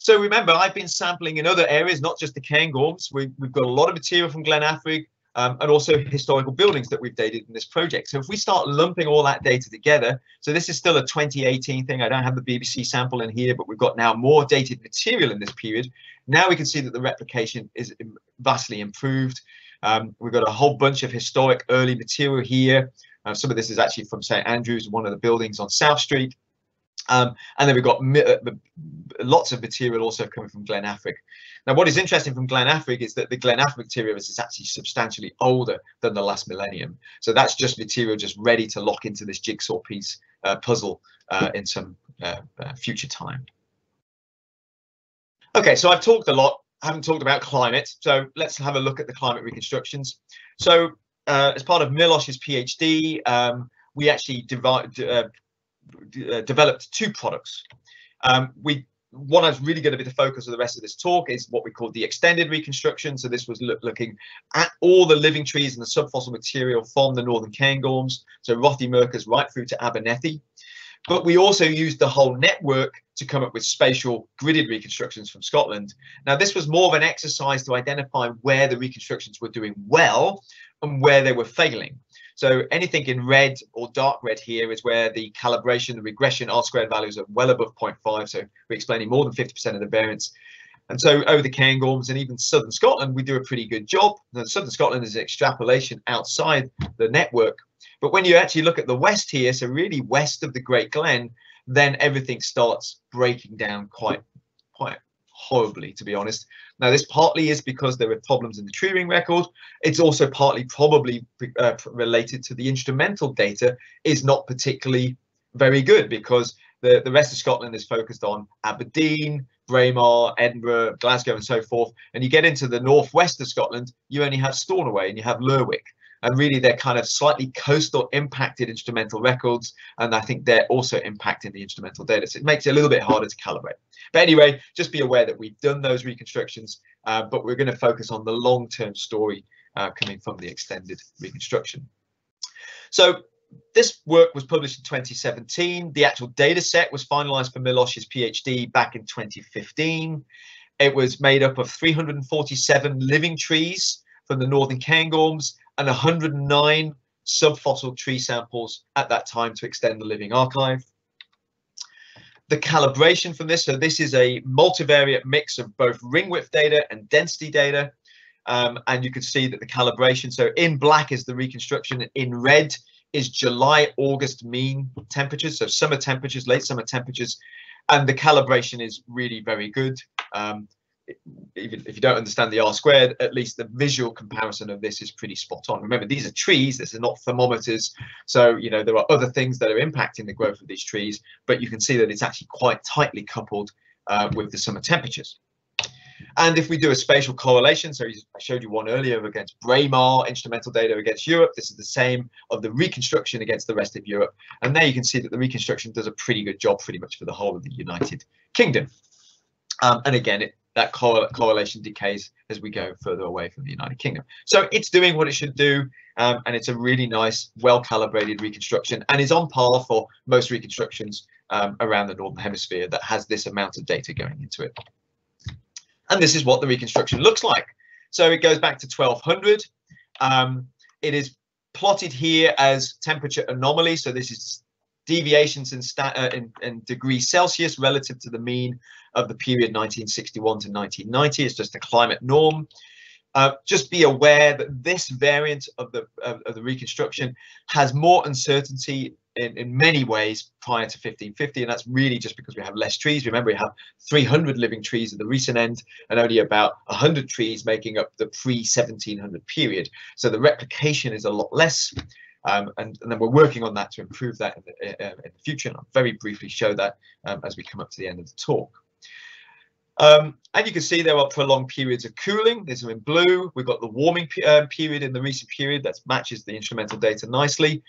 so remember, I've been sampling in other areas, not just the Cairngorms. We, we've got a lot of material from Glen Affric um, and also historical buildings that we've dated in this project. So if we start lumping all that data together, so this is still a 2018 thing. I don't have the BBC sample in here, but we've got now more dated material in this period. Now we can see that the replication is vastly improved. Um, we've got a whole bunch of historic early material here. Uh, some of this is actually from St Andrews, one of the buildings on South Street. Um, and then we've got uh, lots of material also coming from Glen Affric. Now, what is interesting from Glen Affric is that the Glen Affric material is actually substantially older than the last millennium. So that's just material just ready to lock into this jigsaw piece uh, puzzle uh, in some uh, uh future time. Okay, so I've talked a lot. I haven't talked about climate. So let's have a look at the climate reconstructions. So uh, as part of Milosh's PhD, um, we actually divide, uh, developed two products. Um, we one that's really going to be the focus of the rest of this talk is what we call the extended reconstruction. So this was look, looking at all the living trees and the subfossil material from the northern cairngorms, so Rothiemurchus right through to Abernethy. But we also used the whole network to come up with spatial gridded reconstructions from Scotland. Now, this was more of an exercise to identify where the reconstructions were doing well and where they were failing. So anything in red or dark red here is where the calibration, the regression R squared values are well above 0.5. So we're explaining more than 50% of the variance. And so over the Cairngorms and even southern Scotland, we do a pretty good job. Now, southern Scotland is extrapolation outside the network. But when you actually look at the west here, so really west of the Great Glen, then everything starts breaking down quite horribly, to be honest. Now, this partly is because there were problems in the tree ring record. It's also partly probably uh, related to the instrumental data is not particularly very good because the, the rest of Scotland is focused on Aberdeen, Braemar, Edinburgh, Glasgow, and so forth. And you get into the northwest of Scotland, you only have Stornoway and you have Lerwick. And really, they're kind of slightly coastal impacted instrumental records. And I think they're also impacting the instrumental data. So it makes it a little bit harder to calibrate. But anyway, just be aware that we've done those reconstructions, uh, but we're going to focus on the long term story uh, coming from the extended reconstruction. So this work was published in 2017. The actual data set was finalized for Milosz's PhD back in 2015. It was made up of 347 living trees from the northern Cairngorms and 109 subfossil tree samples at that time to extend the living archive. The calibration from this, so this is a multivariate mix of both ring width data and density data. Um, and you can see that the calibration, so in black is the reconstruction, in red is July, August mean temperatures, so summer temperatures, late summer temperatures, and the calibration is really very good. Um, even if you don't understand the R squared, at least the visual comparison of this is pretty spot on. Remember, these are trees, this is not thermometers. So, you know, there are other things that are impacting the growth of these trees, but you can see that it's actually quite tightly coupled uh, with the summer temperatures. And if we do a spatial correlation, so I showed you one earlier against Braemar instrumental data against Europe, this is the same of the reconstruction against the rest of Europe. And there you can see that the reconstruction does a pretty good job pretty much for the whole of the United Kingdom. Um, and again, it, that correlation decays as we go further away from the United Kingdom. So it's doing what it should do, um, and it's a really nice, well-calibrated reconstruction, and is on par for most reconstructions um, around the Northern Hemisphere that has this amount of data going into it. And this is what the reconstruction looks like. So it goes back to 1200. Um, it is plotted here as temperature anomaly. So this is deviations in, uh, in, in, degrees Celsius relative to the mean of the period 1961 to 1990. It's just a climate norm. Uh, just be aware that this variant of the of, of the reconstruction has more uncertainty in, in many ways prior to 1550 and that's really just because we have less trees remember we have 300 living trees at the recent end and only about 100 trees making up the pre-1700 period so the replication is a lot less um, and, and, then we're working on that to improve that in the, uh, in the future and i'll very briefly show that um, as we come up to the end of the talk um, and you can see there are prolonged periods of cooling. These are in blue. We've got the warming uh, period in the recent period that matches the instrumental data nicely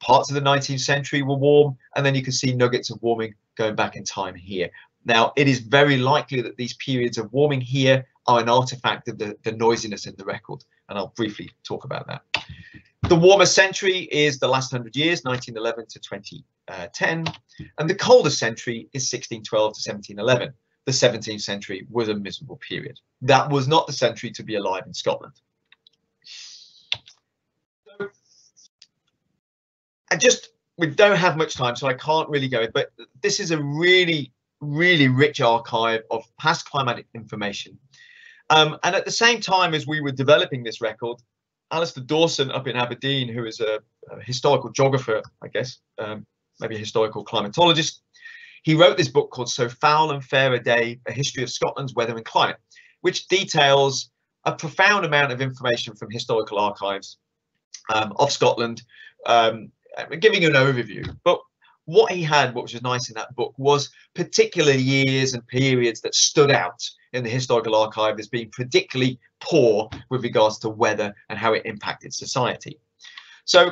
parts of the 19th century were warm, and then you can see nuggets of warming going back in time here. Now, it is very likely that these periods of warming here are an artifact of the, the noisiness in the record, and I'll briefly talk about that. The warmest century is the last 100 years, 1911 to 2010, and the coldest century is 1612 to 1711. The 17th century was a miserable period. That was not the century to be alive in Scotland. I just we don't have much time, so I can't really go. But this is a really, really rich archive of past climatic information. Um, and at the same time as we were developing this record, Alastair Dawson up in Aberdeen, who is a, a historical geographer, I guess, um, maybe a historical climatologist, he wrote this book called So Foul and Fair a Day, A History of Scotland's Weather and Climate, which details a profound amount of information from historical archives um, of Scotland, um, giving you an overview. But what he had, what was nice in that book, was particular years and periods that stood out in the historical archive as being particularly poor with regards to weather and how it impacted society. So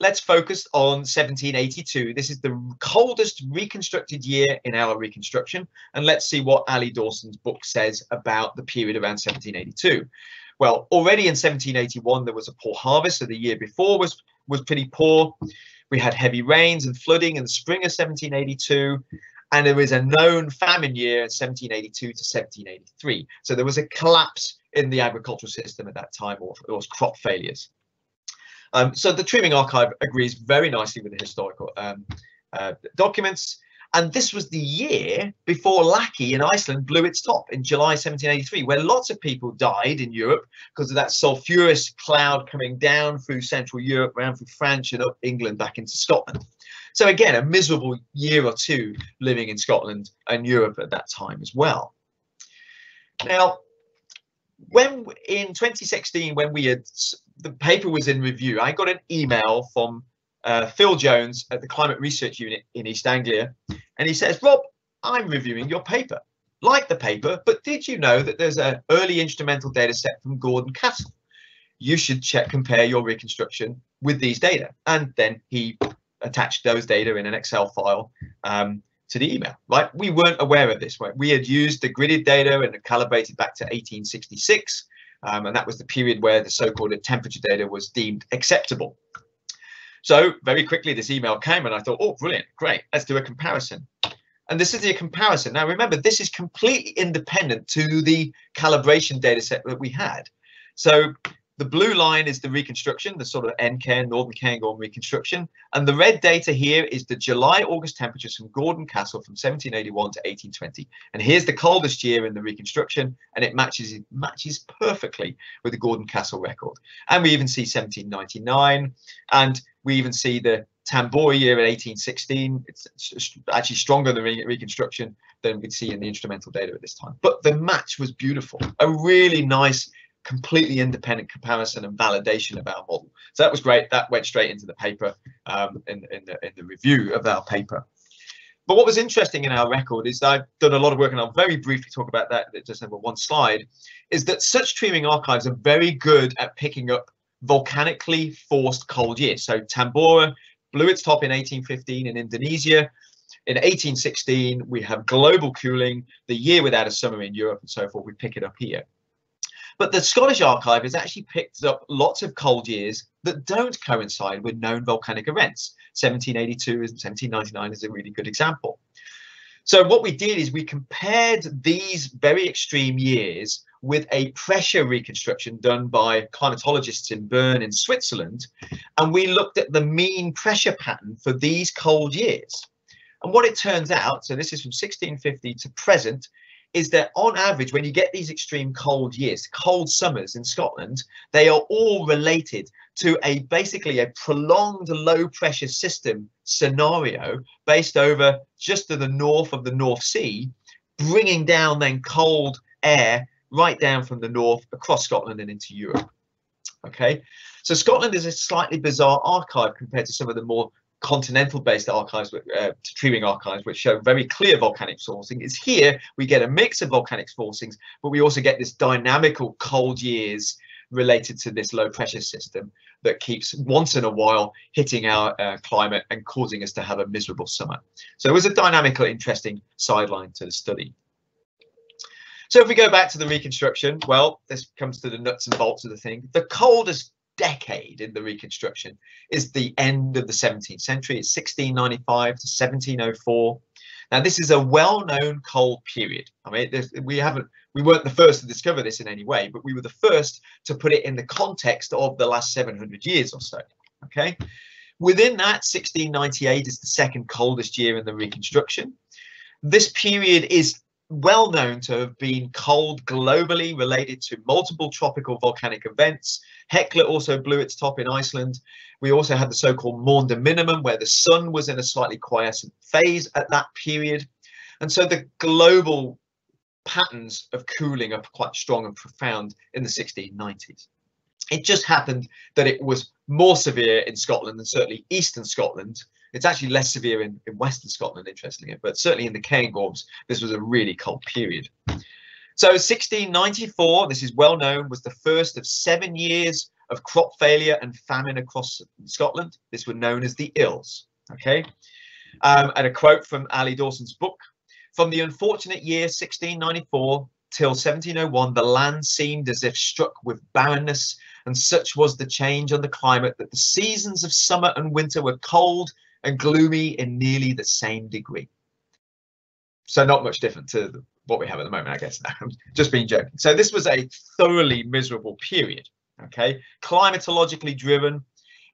let's focus on 1782. This is the coldest reconstructed year in our reconstruction. And let's see what Ali Dawson's book says about the period around 1782. Well, already in 1781, there was a poor harvest. So the year before was was pretty poor. We had heavy rains and flooding in the spring of 1782, and there was a known famine year 1782 to 1783. So there was a collapse in the agricultural system at that time, or was crop failures. Um, so the Tree Ring Archive agrees very nicely with the historical um, uh, documents. And this was the year before Laki in Iceland blew its top in July 1783, where lots of people died in Europe because of that sulfurous cloud coming down through Central Europe, around through France and up England back into Scotland. So again, a miserable year or two living in Scotland and Europe at that time as well. Now, when in 2016, when we had the paper was in review, I got an email from uh, Phil Jones at the Climate Research Unit in East Anglia, and he says, Rob, I'm reviewing your paper. Like the paper, but did you know that there's an early instrumental data set from Gordon Castle? You should check, compare your reconstruction with these data. And then he attached those data in an Excel file um, to the email, right? We weren't aware of this, right? We had used the gridded data and calibrated back to 1866. Um, and that was the period where the so-called temperature data was deemed acceptable. So very quickly, this email came and I thought, oh, brilliant, great, let's do a comparison. And this is the comparison. Now, remember, this is completely independent to the calibration data set that we had. So the blue line is the reconstruction, the sort of NCAIRN, Northern Cairngorm reconstruction. And the red data here is the July-August temperatures from Gordon Castle from 1781 to 1820. And here's the coldest year in the reconstruction, and it matches it matches perfectly with the Gordon Castle record. And we even see 1799, and we even see the Tambora year in 1816. It's actually stronger than re reconstruction than we'd see in the instrumental data at this time. But the match was beautiful. A really nice completely independent comparison and validation of our model. So that was great. That went straight into the paper um, in, in, the, in the review of our paper. But what was interesting in our record is I've done a lot of work, and I'll very briefly talk about that just over one slide, is that such tree ring archives are very good at picking up volcanically forced cold years. So Tambora blew its top in 1815 in Indonesia. In 1816, we have global cooling, the year without a summer in Europe and so forth. We pick it up here. But the Scottish Archive has actually picked up lots of cold years that don't coincide with known volcanic events. 1782 and 1799 is a really good example. So what we did is we compared these very extreme years with a pressure reconstruction done by climatologists in Bern in Switzerland, and we looked at the mean pressure pattern for these cold years. And what it turns out, so this is from 1650 to present, is that on average, when you get these extreme cold years, cold summers in Scotland, they are all related to a basically a prolonged low pressure system scenario based over just to the north of the North Sea, bringing down then cold air right down from the north across Scotland and into Europe. Okay, so Scotland is a slightly bizarre archive compared to some of the more continental-based archives, uh, tree archives, which show very clear volcanic forcing, Is here we get a mix of volcanic forcings, but we also get this dynamical cold years related to this low pressure system that keeps once in a while hitting our uh, climate and causing us to have a miserable summer. So it was a dynamical, interesting sideline to the study. So if we go back to the reconstruction, well, this comes to the nuts and bolts of the thing. The coldest decade in the reconstruction is the end of the 17th century. It's 1695 to 1704. Now, this is a well-known cold period. I mean, we haven't, we weren't the first to discover this in any way, but we were the first to put it in the context of the last 700 years or so. Okay. Within that, 1698 is the second coldest year in the reconstruction. This period is well known to have been cold globally related to multiple tropical volcanic events. Hekla also blew its top in Iceland. We also had the so-called Maunder minimum where the sun was in a slightly quiescent phase at that period. And so the global patterns of cooling are quite strong and profound in the 1690s. It just happened that it was more severe in Scotland and certainly eastern Scotland it's actually less severe in, in Western Scotland, interestingly, but certainly in the Cairngorms, this was a really cold period. So 1694, this is well known, was the first of seven years of crop failure and famine across Scotland. This was known as the Ills. Okay. Um, and a quote from Ali Dawson's book From the unfortunate year 1694 till 1701, the land seemed as if struck with barrenness, and such was the change on the climate that the seasons of summer and winter were cold and gloomy in nearly the same degree. So not much different to what we have at the moment, I guess. I'm just being joking. So this was a thoroughly miserable period, okay? Climatologically driven.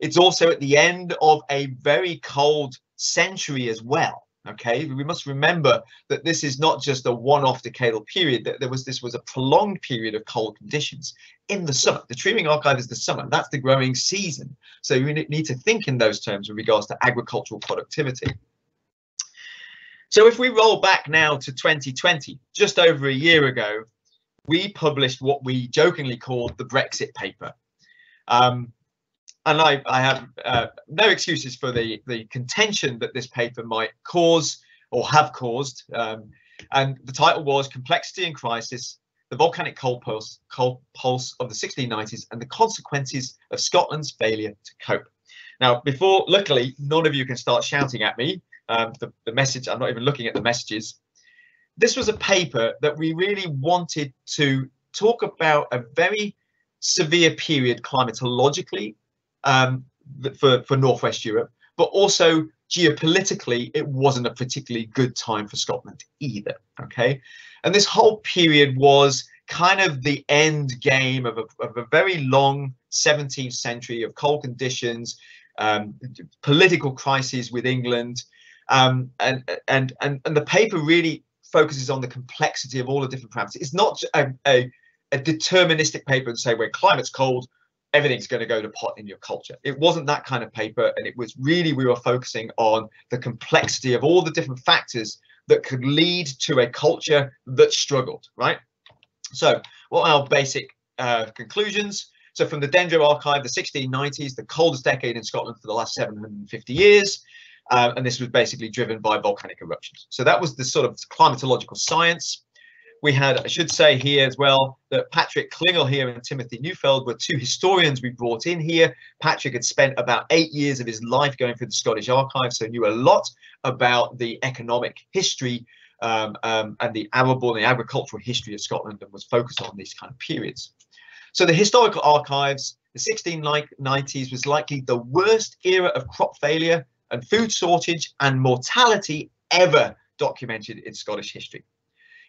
It's also at the end of a very cold century as well. Okay, we must remember that this is not just a one-off decadal period. That there was this was a prolonged period of cold conditions in the summer. The tree ring archive is the summer. That's the growing season. So we need to think in those terms with regards to agricultural productivity. So if we roll back now to 2020, just over a year ago, we published what we jokingly called the Brexit paper. Um, and I, I have uh, no excuses for the, the contention that this paper might cause or have caused. Um, and the title was Complexity and Crisis, the Volcanic Cold Pulse, pulse of the 1690s and the Consequences of Scotland's Failure to Cope. Now, before, luckily, none of you can start shouting at me. Um, the, the message, I'm not even looking at the messages. This was a paper that we really wanted to talk about a very severe period climatologically um, for, for Northwest Europe, but also geopolitically, it wasn't a particularly good time for Scotland either. Okay. And this whole period was kind of the end game of a, of a very long 17th century of cold conditions, um, political crises with England. Um, and, and, and, and the paper really focuses on the complexity of all the different parameters. It's not a, a, a deterministic paper and say, when climate's cold, everything's going to go to pot in your culture. It wasn't that kind of paper. And it was really, we were focusing on the complexity of all the different factors that could lead to a culture that struggled, right? So what are our basic uh, conclusions? So from the Dendro archive, the 1690s, the coldest decade in Scotland for the last 750 years. Uh, and this was basically driven by volcanic eruptions. So that was the sort of climatological science we had, I should say here as well, that Patrick Klingel here and Timothy Newfield were two historians we brought in here. Patrick had spent about eight years of his life going through the Scottish archives, so knew a lot about the economic history um, um, and the arable and the agricultural history of Scotland and was focused on these kind of periods. So the historical archives, the 1690s was likely the worst era of crop failure and food shortage and mortality ever documented in Scottish history.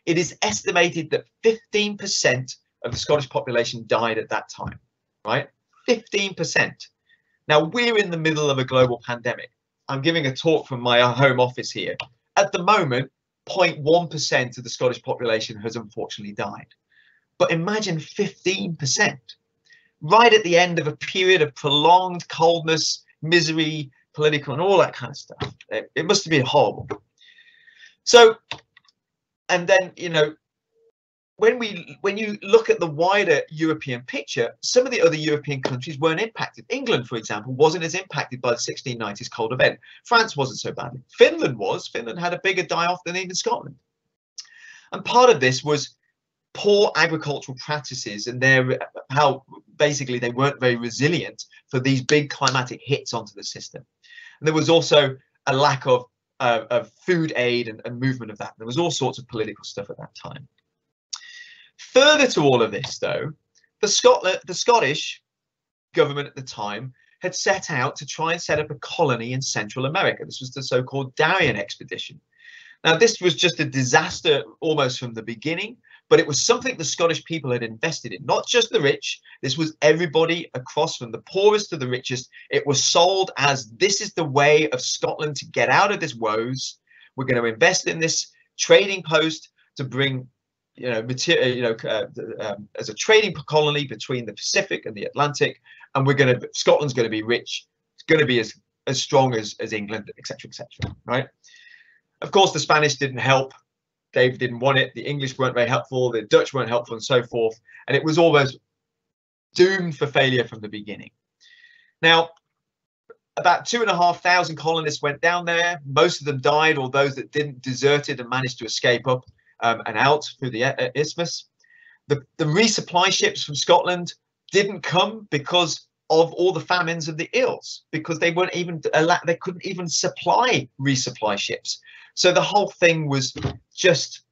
It is estimated that 15% of the Scottish population died at that time, right? 15%. Now we're in the middle of a global pandemic. I'm giving a talk from my home office here. At the moment, 0.1% of the Scottish population has unfortunately died. But imagine 15%, right at the end of a period of prolonged coldness, misery, political, and all that kind of stuff. It, it must have been horrible. So and then you know when we when you look at the wider European picture, some of the other European countries weren't impacted. England, for example, wasn't as impacted by the 1690s cold event. France wasn't so badly. Finland was. Finland had a bigger die-off than even Scotland. And part of this was poor agricultural practices and their how basically they weren't very resilient for these big climatic hits onto the system. And there was also a lack of uh, of food aid and, and movement of that. There was all sorts of political stuff at that time. Further to all of this, though, the Scotland, the Scottish government at the time had set out to try and set up a colony in Central America. This was the so-called Darien expedition. Now, this was just a disaster almost from the beginning but it was something the Scottish people had invested in, not just the rich. This was everybody across from the poorest to the richest. It was sold as this is the way of Scotland to get out of this woes. We're going to invest in this trading post to bring, you know, material, you know, uh, um, as a trading colony between the Pacific and the Atlantic, and we're going to Scotland's going to be rich. It's going to be as as strong as as England, etc., etc. right? Of course, the Spanish didn't help Dave didn't want it. The English weren't very helpful. The Dutch weren't helpful, and so forth. And it was almost doomed for failure from the beginning. Now, about two and a half thousand colonists went down there. Most of them died, or those that didn't deserted and managed to escape up um, and out through the uh, isthmus. The, the resupply ships from Scotland didn't come because of all the famines of the ills, because they weren't even they couldn't even supply resupply ships. So the whole thing was just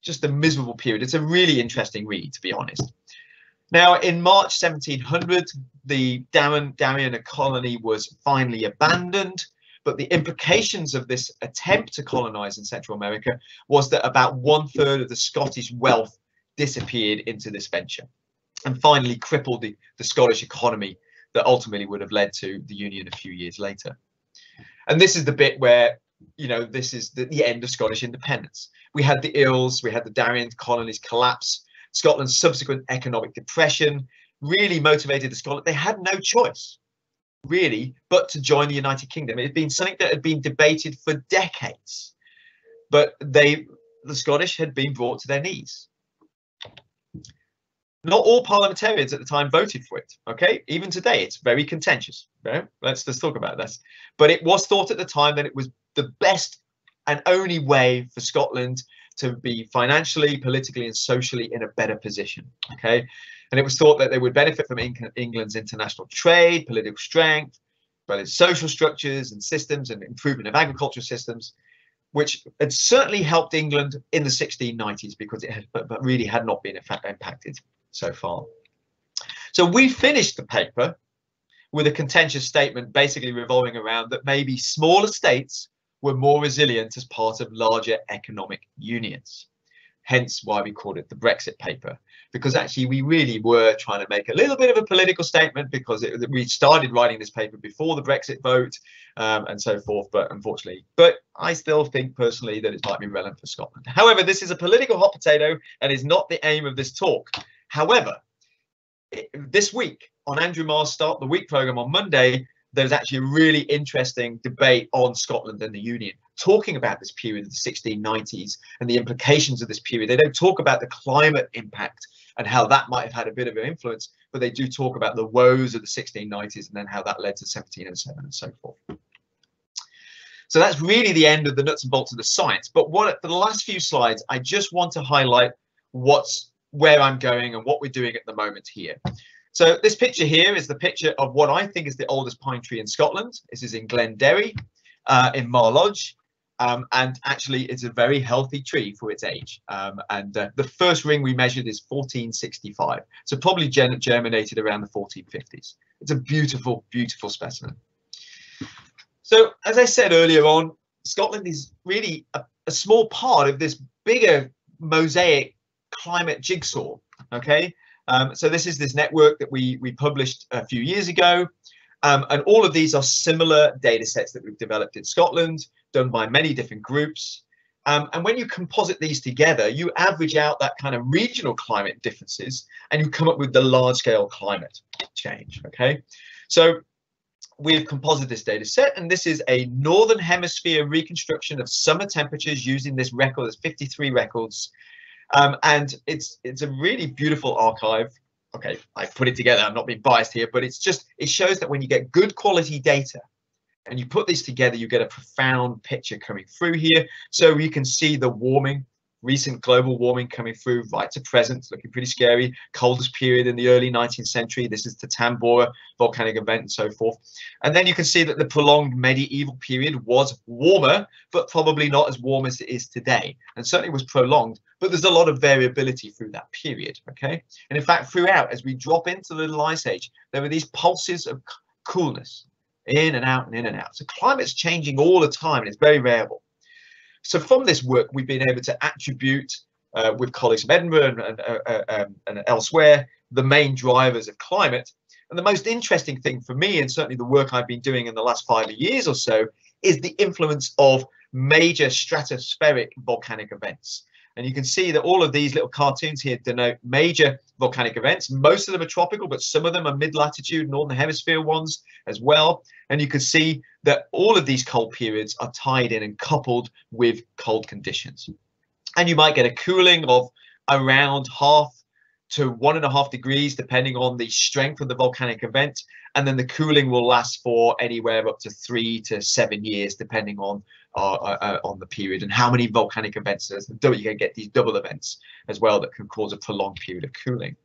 just a miserable period. It's a really interesting read, to be honest. Now, in March 1700, the Darien, colony was finally abandoned, but the implications of this attempt to colonize in Central America was that about one third of the Scottish wealth disappeared into this venture and finally crippled the, the Scottish economy that ultimately would have led to the Union a few years later. And this is the bit where you know, this is the, the end of Scottish independence. We had the Ills, we had the Darien colonies collapse, Scotland's subsequent economic depression really motivated the Scotland. They had no choice, really, but to join the United Kingdom. It had been something that had been debated for decades, but they, the Scottish, had been brought to their knees. Not all parliamentarians at the time voted for it. Okay, even today it's very contentious. Okay? Let's just talk about this. But it was thought at the time that it was the best and only way for Scotland to be financially, politically, and socially in a better position. Okay, and it was thought that they would benefit from England's international trade, political strength, well as social structures and systems and improvement of agricultural systems, which had certainly helped England in the 1690s because it had, but, but really had not been impacted so far. So we finished the paper with a contentious statement basically revolving around that maybe smaller states were more resilient as part of larger economic unions. Hence why we called it the Brexit paper, because actually we really were trying to make a little bit of a political statement because it, we started writing this paper before the Brexit vote um, and so forth, but unfortunately, but I still think personally that it might be relevant for Scotland. However, this is a political hot potato and is not the aim of this talk. However, this week on Andrew Marr's Start the Week program on Monday, there's actually a really interesting debate on Scotland and the Union, talking about this period of the 1690s and the implications of this period. They don't talk about the climate impact and how that might have had a bit of an influence, but they do talk about the woes of the 1690s and then how that led to 1707 and so forth. So that's really the end of the nuts and bolts of the science. But what for the last few slides, I just want to highlight what's where I'm going and what we're doing at the moment here. So this picture here is the picture of what I think is the oldest pine tree in Scotland. This is in Glenderry uh, in Mar Lodge. Um, and actually it's a very healthy tree for its age. Um, and uh, the first ring we measured is 1465. So probably germinated around the 1450s. It's a beautiful, beautiful specimen. So as I said earlier on, Scotland is really a, a small part of this bigger mosaic climate jigsaw. Okay, um, so this is this network that we we published a few years ago, um, and all of these are similar data sets that we've developed in Scotland, done by many different groups. Um, and when you composite these together, you average out that kind of regional climate differences, and you come up with the large-scale climate change. Okay, so we've composited this data set, and this is a northern hemisphere reconstruction of summer temperatures using this record. There's 53 records um, and it's it's a really beautiful archive. Okay, I put it together. I'm not being biased here, but it's just it shows that when you get good quality data and you put this together, you get a profound picture coming through here. So you can see the warming recent global warming coming through right to present, looking pretty scary. Coldest period in the early 19th century. This is the Tambora volcanic event and so forth. And then you can see that the prolonged medieval period was warmer, but probably not as warm as it is today. And certainly was prolonged, but there's a lot of variability through that period. Okay. And in fact, throughout, as we drop into the little ice age, there were these pulses of coolness in and out and in and out. So climate's changing all the time and it's very variable. So from this work, we've been able to attribute uh, with colleagues from Edinburgh and, and, uh, uh, um, and elsewhere the main drivers of climate. And the most interesting thing for me, and certainly the work I've been doing in the last five years or so, is the influence of major stratospheric volcanic events. And you can see that all of these little cartoons here denote major volcanic events. Most of them are tropical, but some of them are mid-latitude, northern hemisphere ones as well. And you can see that all of these cold periods are tied in and coupled with cold conditions. And you might get a cooling of around half to one and a half degrees, depending on the strength of the volcanic event. And then the cooling will last for anywhere up to three to seven years, depending on uh, uh, on the period and how many volcanic events there's. You can get these double events as well that can cause a prolonged period of cooling.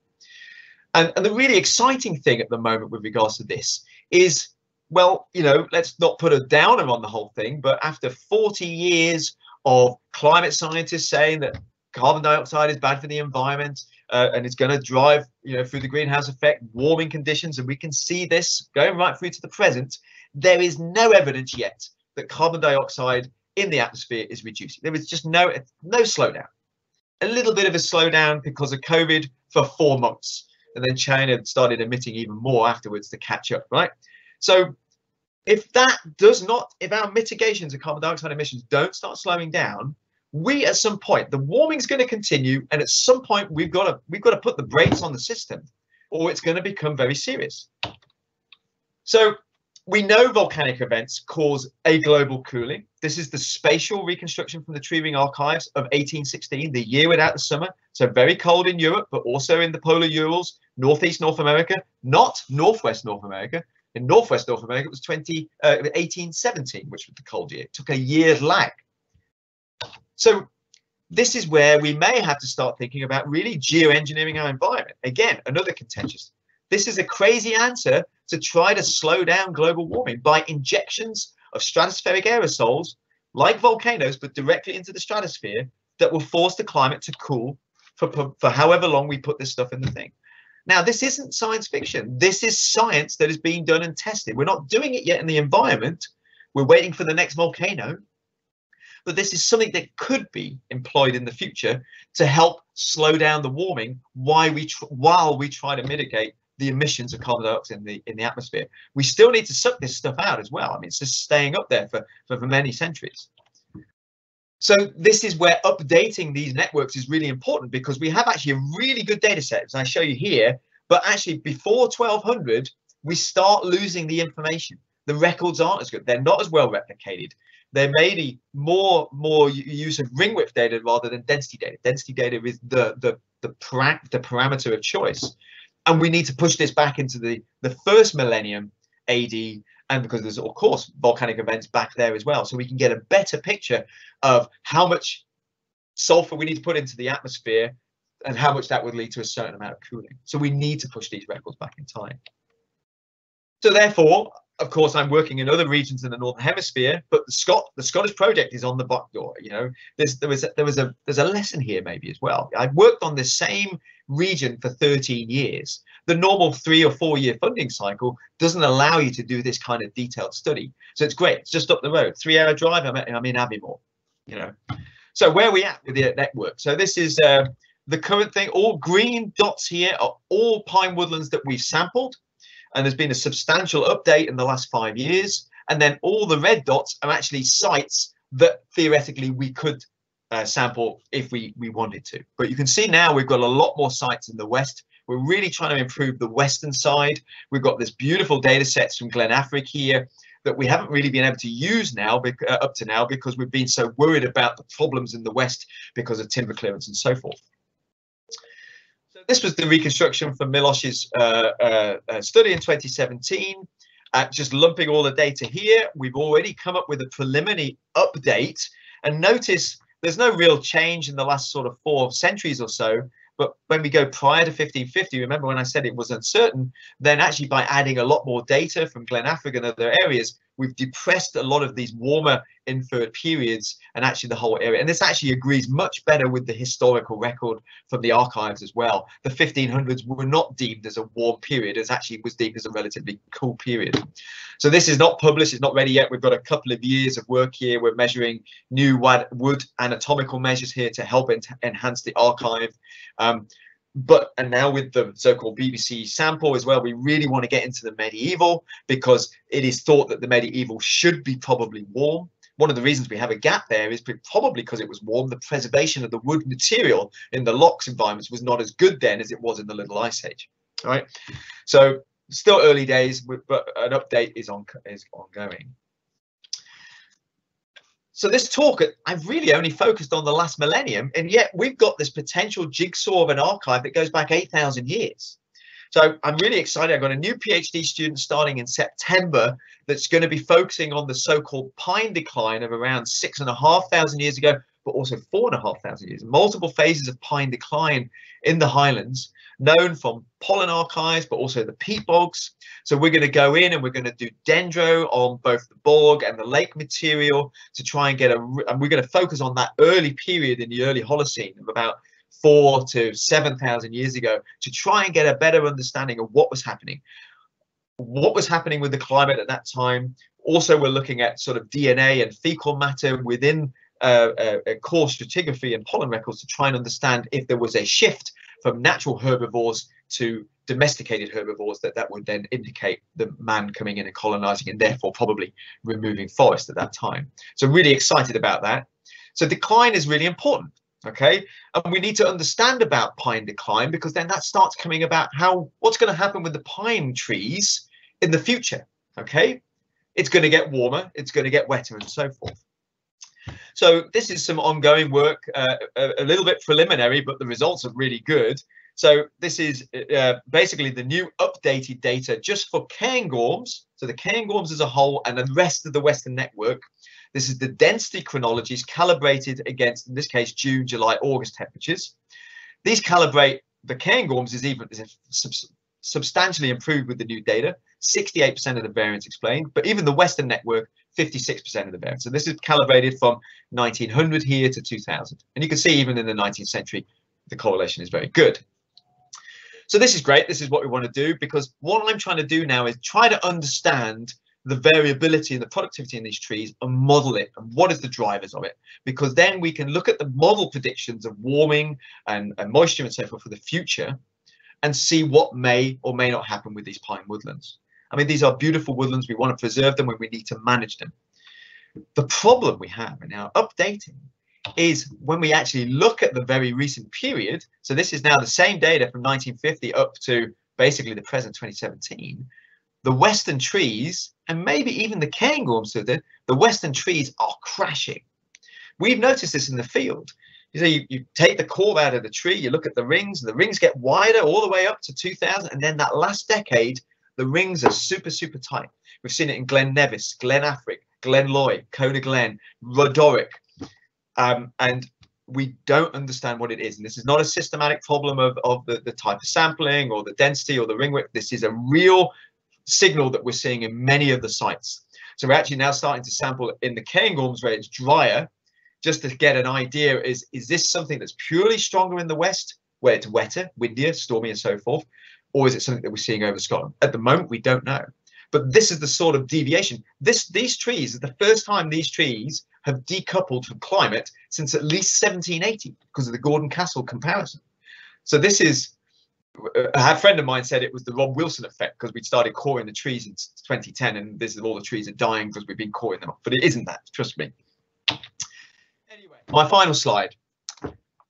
And, and the really exciting thing at the moment with regards to this is, well, you know, let's not put a downer on the whole thing, but after 40 years of climate scientists saying that carbon dioxide is bad for the environment uh, and it's going to drive, you know, through the greenhouse effect, warming conditions, and we can see this going right through to the present, there is no evidence yet that carbon dioxide in the atmosphere is reducing. There was just no no slowdown. A little bit of a slowdown because of COVID for four months, and then China started emitting even more afterwards to catch up. Right. So if that does not, if our mitigations of carbon dioxide emissions don't start slowing down, we at some point the warming is going to continue, and at some point we've got to we've got to put the brakes on the system, or it's going to become very serious. So we know volcanic events cause a global cooling. This is the spatial reconstruction from the tree ring archives of 1816, the year without the summer. So very cold in Europe, but also in the polar Urals, northeast North America, not northwest North America. In northwest North America, it was 20, uh, 1817, which was the cold year. It took a year's lag. So this is where we may have to start thinking about really geoengineering our environment. Again, another contentious. This is a crazy answer to try to slow down global warming by injections of stratospheric aerosols like volcanoes, but directly into the stratosphere that will force the climate to cool for, for however long we put this stuff in the thing. Now, this isn't science fiction. This is science that is being done and tested. We're not doing it yet in the environment. We're waiting for the next volcano. But this is something that could be employed in the future to help slow down the warming while we, while we try to mitigate the emissions of carbon dioxide in the in the atmosphere. We still need to suck this stuff out as well. I mean, it's just staying up there for, for, for many centuries. So this is where updating these networks is really important because we have actually a really good data set, as I show you here, but actually before 1200, we start losing the information. The records aren't as good. They're not as well replicated. There may be more more use of ring width data rather than density data. Density data is the the the, the parameter of choice and we need to push this back into the the first millennium AD and because there's of course volcanic events back there as well. So we can get a better picture of how much sulfur we need to put into the atmosphere and how much that would lead to a certain amount of cooling. So we need to push these records back in time. So therefore of course i'm working in other regions in the northern hemisphere but the scott the scottish project is on the back door you know there's there was a, there was a there's a lesson here maybe as well i've worked on the same region for 13 years. The normal three or four year funding cycle doesn't allow you to do this kind of detailed study. So it's great. It's just up the road, three hour drive. I'm, I'm in Aviemore, you know. So where are we at with the network? So this is uh, the current thing. All green dots here are all pine woodlands that we've sampled. And there's been a substantial update in the last five years. And then all the red dots are actually sites that theoretically we could uh, sample if we, we wanted to. But you can see now we've got a lot more sites in the west. We're really trying to improve the western side. We've got this beautiful data sets from Glen Affric here that we haven't really been able to use now uh, up to now because we've been so worried about the problems in the west because of timber clearance and so forth. This was the reconstruction from Milosz's uh, uh, uh study in 2017. Uh, just lumping all the data here, we've already come up with a preliminary update. And notice there's no real change in the last sort of four centuries or so. But when we go prior to 1550, remember when I said it was uncertain, then actually by adding a lot more data from Glen Affric and other areas, we've depressed a lot of these warmer inferred periods and actually the whole area. And this actually agrees much better with the historical record from the archives as well. The 1500s were not deemed as a warm period, it actually was deemed as a relatively cool period. So this is not published, it's not ready yet. We've got a couple of years of work here. We're measuring new wood anatomical measures here to help enhance the archive. Um, but and now with the so-called BBC sample as well, we really want to get into the medieval because it is thought that the medieval should be probably warm. One of the reasons we have a gap there is probably because it was warm. The preservation of the wood material in the lochs environments was not as good then as it was in the Little Ice Age. All right, so still early days, but an update is on is ongoing. So this talk, I've really only focused on the last millennium, and yet we've got this potential jigsaw of an archive that goes back 8,000 years. So I'm really excited. I've got a new PhD student starting in September that's going to be focusing on the so-called pine decline of around six and a half thousand years ago, but also four and a half thousand years. Multiple phases of pine decline in the highlands known from pollen archives, but also the peat bogs. So we're going to go in and we're going to do dendro on both the bog and the lake material to try and get a, and we're going to focus on that early period in the early Holocene of about four to 7,000 years ago to try and get a better understanding of what was happening. What was happening with the climate at that time. Also, we're looking at sort of DNA and fecal matter within uh, core stratigraphy and pollen records to try and understand if there was a shift from natural herbivores to domesticated herbivores that that would then indicate the man coming in and colonizing and therefore probably removing forest at that time. So really excited about that. So decline is really important. Okay, and we need to understand about pine decline because then that starts coming about how what's going to happen with the pine trees in the future. Okay, it's going to get warmer, it's going to get wetter, and so forth. So this is some ongoing work, uh, a, a, little bit preliminary, but the results are really good. So this is uh, basically the new updated data just for Cairngorms. So the Cairngorms as a whole and the rest of the Western network. This is the density chronologies calibrated against, in this case, June, July, August temperatures. These calibrate the Cairngorms is even is substantially improved with the new data. 68% of the variance explained, but even the Western network, 56% of the variance. So this is calibrated from 1900 here to 2000. And you can see even in the 19th century, the correlation is very good. So this is great. This is what we want to do because what I'm trying to do now is try to understand the variability and the productivity in these trees and model it and what is the drivers of it because then we can look at the model predictions of warming and, and moisture and so forth for the future and see what may or may not happen with these pine woodlands. I mean, these are beautiful woodlands. We want to preserve them when we need to manage them. The problem we have in our updating is when we actually look at the very recent period. So this is now the same data from 1950 up to basically the present 2017. The western trees and maybe even the cairngorms, so the, the western trees are crashing. We've noticed this in the field. You know, you, you take the core out of the tree, you look at the rings, and the rings get wider all the way up to 2000. And then that last decade, the rings are super, super tight. We've seen it in Glen Nevis, Glen Affric, Glen Lye, Cona Glen, Rhodoric. Um, and we don't understand what it is. And this is not a systematic problem of, of the, the type of sampling or the density or the ring width. This is a real signal that we're seeing in many of the sites. So we're actually now starting to sample in the Cairngorms where it's drier, just to get an idea is, is this something that's purely stronger in the west, where it's wetter, windier, stormy and so forth, or is it something that we're seeing over Scotland? At the moment, we don't know. But this is the sort of deviation. This These trees the first time these trees have decoupled from climate since at least 1780 because of the Gordon Castle comparison. So this is a friend of mine said it was the Rob Wilson effect because we'd started coring the trees in 2010 and this is all the trees are dying because we've been coring them up. But it isn't that, trust me. Anyway, my final slide.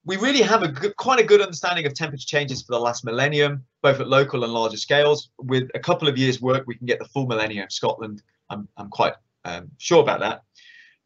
We really have a good, quite a good understanding of temperature changes for the last millennium, both at local and larger scales. With a couple of years work, we can get the full millennium of Scotland. I'm, I'm quite um, sure about that.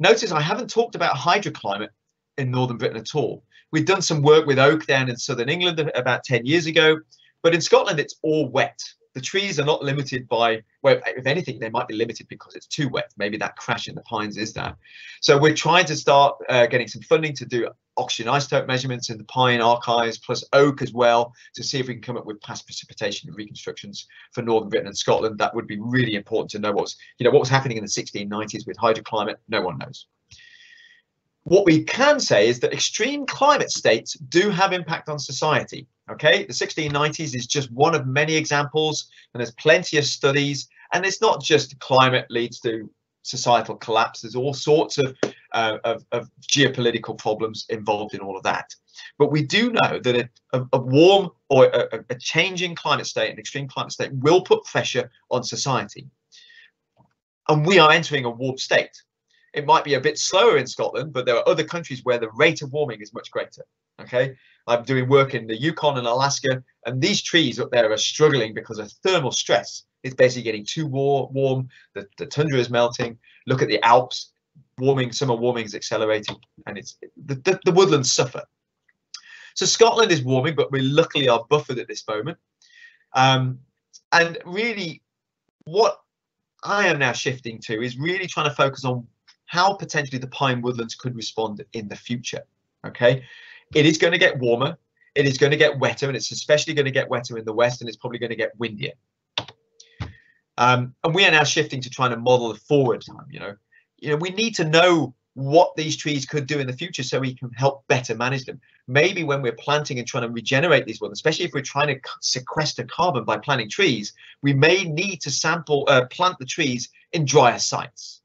Notice I haven't talked about hydroclimate in Northern Britain at all. We've done some work with oak down in southern England about 10 years ago, but in Scotland it's all wet. The trees are not limited by, well, if anything, they might be limited because it's too wet. Maybe that crash in the pines is that. So we're trying to start uh, getting some funding to do oxygen isotope measurements in the pine archives, plus oak as well, to see if we can come up with past precipitation reconstructions for Northern Britain and Scotland. That would be really important to know what's, you know, what was happening in the 1690s with hydroclimate. No one knows. What we can say is that extreme climate states do have impact on society. Okay, the 1690s is just one of many examples, and there's plenty of studies. And it's not just climate leads to societal collapse. There's all sorts of, uh, of, of, geopolitical problems involved in all of that. But we do know that a, a warm or a, a changing climate state, an extreme climate state, will put pressure on society. And we are entering a warm state. It might be a bit slower in Scotland, but there are other countries where the rate of warming is much greater. Okay, I'm doing work in the Yukon and Alaska, and these trees up there are struggling because of thermal stress. It's basically getting too war warm. The, the tundra is melting. Look at the Alps, warming. Summer warming is accelerating, and it's the, the, the woodlands suffer. So Scotland is warming, but we luckily are buffered at this moment. Um, and really, what I am now shifting to is really trying to focus on how potentially the pine woodlands could respond in the future. Okay, it is going to get warmer, it is going to get wetter, and it's especially going to get wetter in the west, and it's probably going to get windier. Um, and we are now shifting to trying to model the forward time. You know, you know, we need to know what these trees could do in the future so we can help better manage them. Maybe when we're planting and trying to regenerate these ones, especially if we're trying to sequester carbon by planting trees, we may need to sample, uh, plant the trees in drier sites.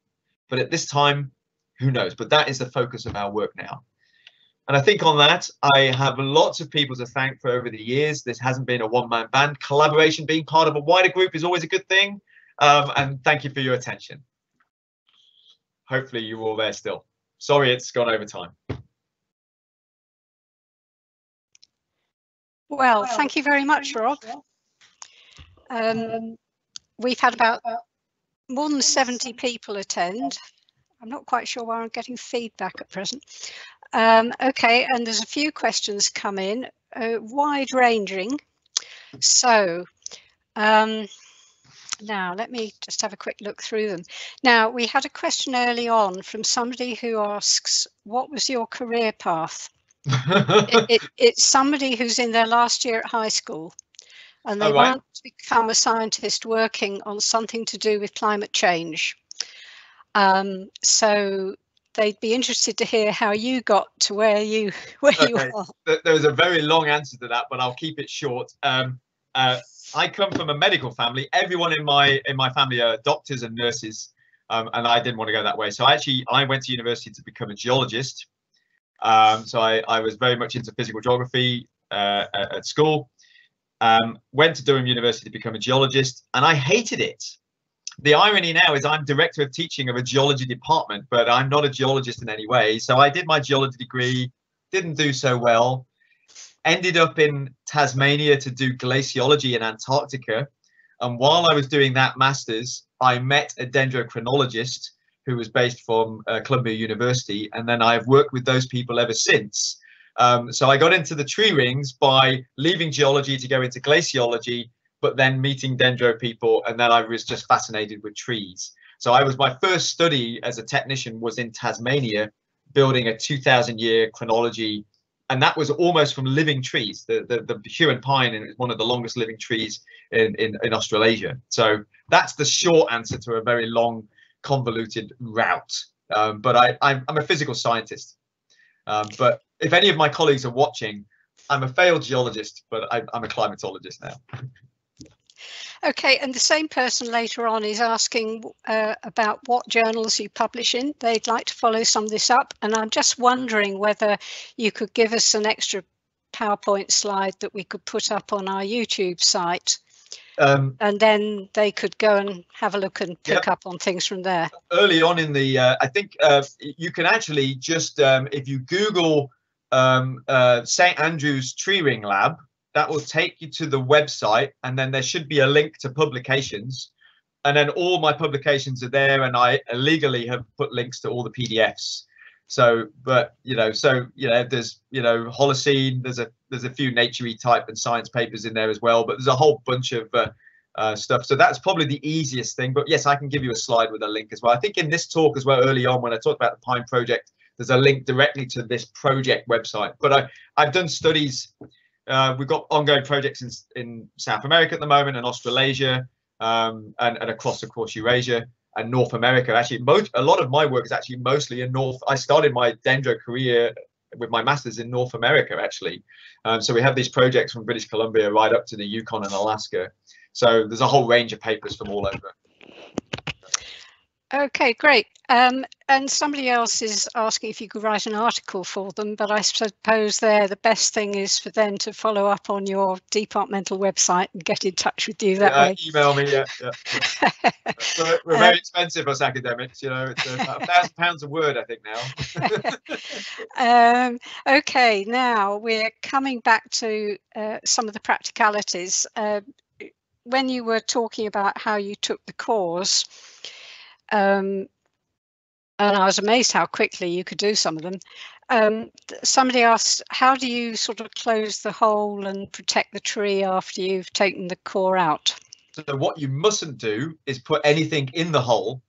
But at this time, who knows? But that is the focus of our work now. And I think on that, I have lots of people to thank for over the years. This hasn't been a one-man band. Collaboration, being part of a wider group is always a good thing. Um, and thank you for your attention. Hopefully you're all there still. Sorry, it's gone over time. Well, thank you very much, Rob. Um, we've had about more than 70 people attend. I'm not quite sure why I'm getting feedback at present. Um, okay, and there's a few questions come in, uh, wide ranging. So um, now let me just have a quick look through them. Now we had a question early on from somebody who asks, what was your career path? it, it, it's somebody who's in their last year at high school and they oh, right. want to become a scientist working on something to do with climate change. Um, so they'd be interested to hear how you got to where you where okay. you are. There was a very long answer to that, but I'll keep it short. Um, uh, I come from a medical family. Everyone in my in my family are doctors and nurses, um, and I didn't want to go that way. So I actually I went to university to become a geologist. Um, so I, I was very much into physical geography uh, at, at, school. Um, went to Durham University to become a geologist, and I hated it the irony now is I'm director of teaching of a geology department, but I'm not a geologist in any way. So I did my geology degree, didn't do so well, ended up in Tasmania to do glaciology in Antarctica. And while I was doing that master's, I met a dendrochronologist who was based from uh, Columbia University. And then I've worked with those people ever since. Um, so I got into the tree rings by leaving geology to go into glaciology but then meeting dendro people, and then I was just fascinated with trees. So I was my first study as a technician was in Tasmania, building a 2,000 year chronology, and that was almost from living trees. The the, the Huon pine is one of the longest living trees in, in in Australasia. So that's the short answer to a very long, convoluted route. Um, but I I'm, I'm, a physical scientist. Um, but if any of my colleagues are watching, I'm a failed geologist, but I, I'm a climatologist now. Okay, and the same person later on is asking uh, about what journals you publish in. They'd like to follow some of this up, and I'm just wondering whether you could give us an extra PowerPoint slide that we could put up on our YouTube site. Um, and then they could go and have a look and pick yep. up on things from there. Early on in the, uh, I think uh, you can actually just, um, if you Google um, uh, St. Andrew's Tree Ring Lab, that will take you to the website and then there should be a link to publications. And then all my publications are there and i illegally have put links to all the pdfs so but you know so you know there's you know holocene there's a there's a few naturey type and science papers in there as well but there's a whole bunch of uh, uh, stuff. So that's probably the easiest thing but yes i can give you a slide with a link as well. I think in this talk as well early on when i talked about the pine project there's a link directly to this project website. But i i've done studies uh, we've got ongoing projects in, in South America at the moment and Australasia um, and, and across, of course, Eurasia and North America. Actually, most a lot of my work is actually mostly in North. I started my dendro career with my masters in North America, actually. Um, so we have these projects from British Columbia right up to the Yukon and Alaska. So there's a whole range of papers from all over. Okay, great. Um, and somebody else is asking if you could write an article for them, but I suppose there the best thing is for them to follow up on your departmental website and get in touch with you that yeah, way. Email me, yeah. yeah, yeah. we're, very um, expensive as academics, you know, it's about a thousand pounds a word, I think now. um, okay, now we're coming back to uh, some of the practicalities. Uh, when you were talking about how you took the course, um, and I was amazed how quickly you could do some of them. Um, somebody asked, how do you sort of close the hole and protect the tree after you've taken the core out? So what you mustn't do is put anything in the hole,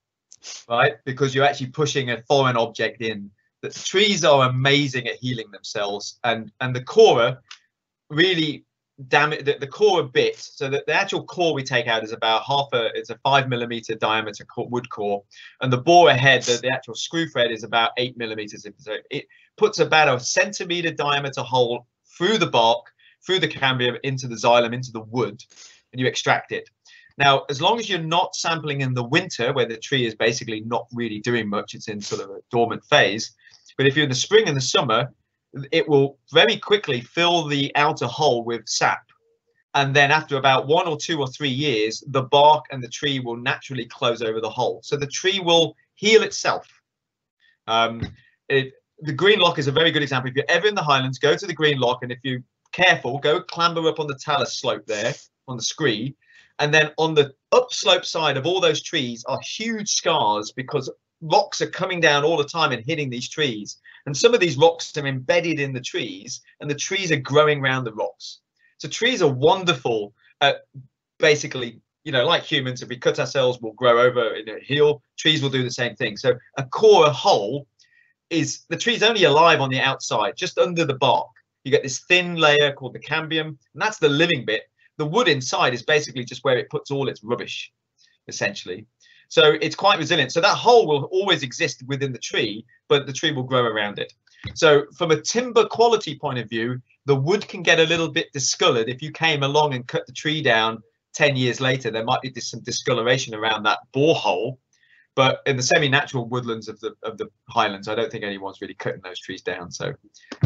right? Because you're actually pushing a foreign object in. The trees are amazing at healing themselves, and and the core really damage the, the core a bit so that the actual core we take out is about half a it's a five millimeter diameter wood core and the bore head the, the actual screw thread is about eight millimeters. So it puts about a centimeter diameter hole through the bark through the cambium into the xylem into the wood and you extract it. Now as long as you're not sampling in the winter where the tree is basically not really doing much it's in sort of a dormant phase but if you're in the spring and the summer it will very quickly fill the outer hole with sap. And then after about one or two or three years, the bark and the tree will naturally close over the hole. So the tree will heal itself. Um, it, the green loch is a very good example. If you're ever in the Highlands, go to the green loch, and if you're careful, go clamber up on the talus slope there on the scree, and then on the upslope side of all those trees are huge scars because rocks are coming down all the time and hitting these trees. And some of these rocks are embedded in the trees, and the trees are growing around the rocks. So trees are wonderful at basically, you know, like humans, if we cut ourselves, we'll grow over and heal. Trees will do the same thing. So a core, a hole, is the tree's only alive on the outside, just under the bark. You get this thin layer called the cambium, and that's the living bit. The wood inside is basically just where it puts all its rubbish, essentially. So it's quite resilient. So that hole will always exist within the tree, but the tree will grow around it. So from a timber quality point of view, the wood can get a little bit discolored. If you came along and cut the tree down 10 years later, there might be some discoloration around that borehole. But in the semi-natural woodlands of the of the highlands, I don't think anyone's really cutting those trees down. So,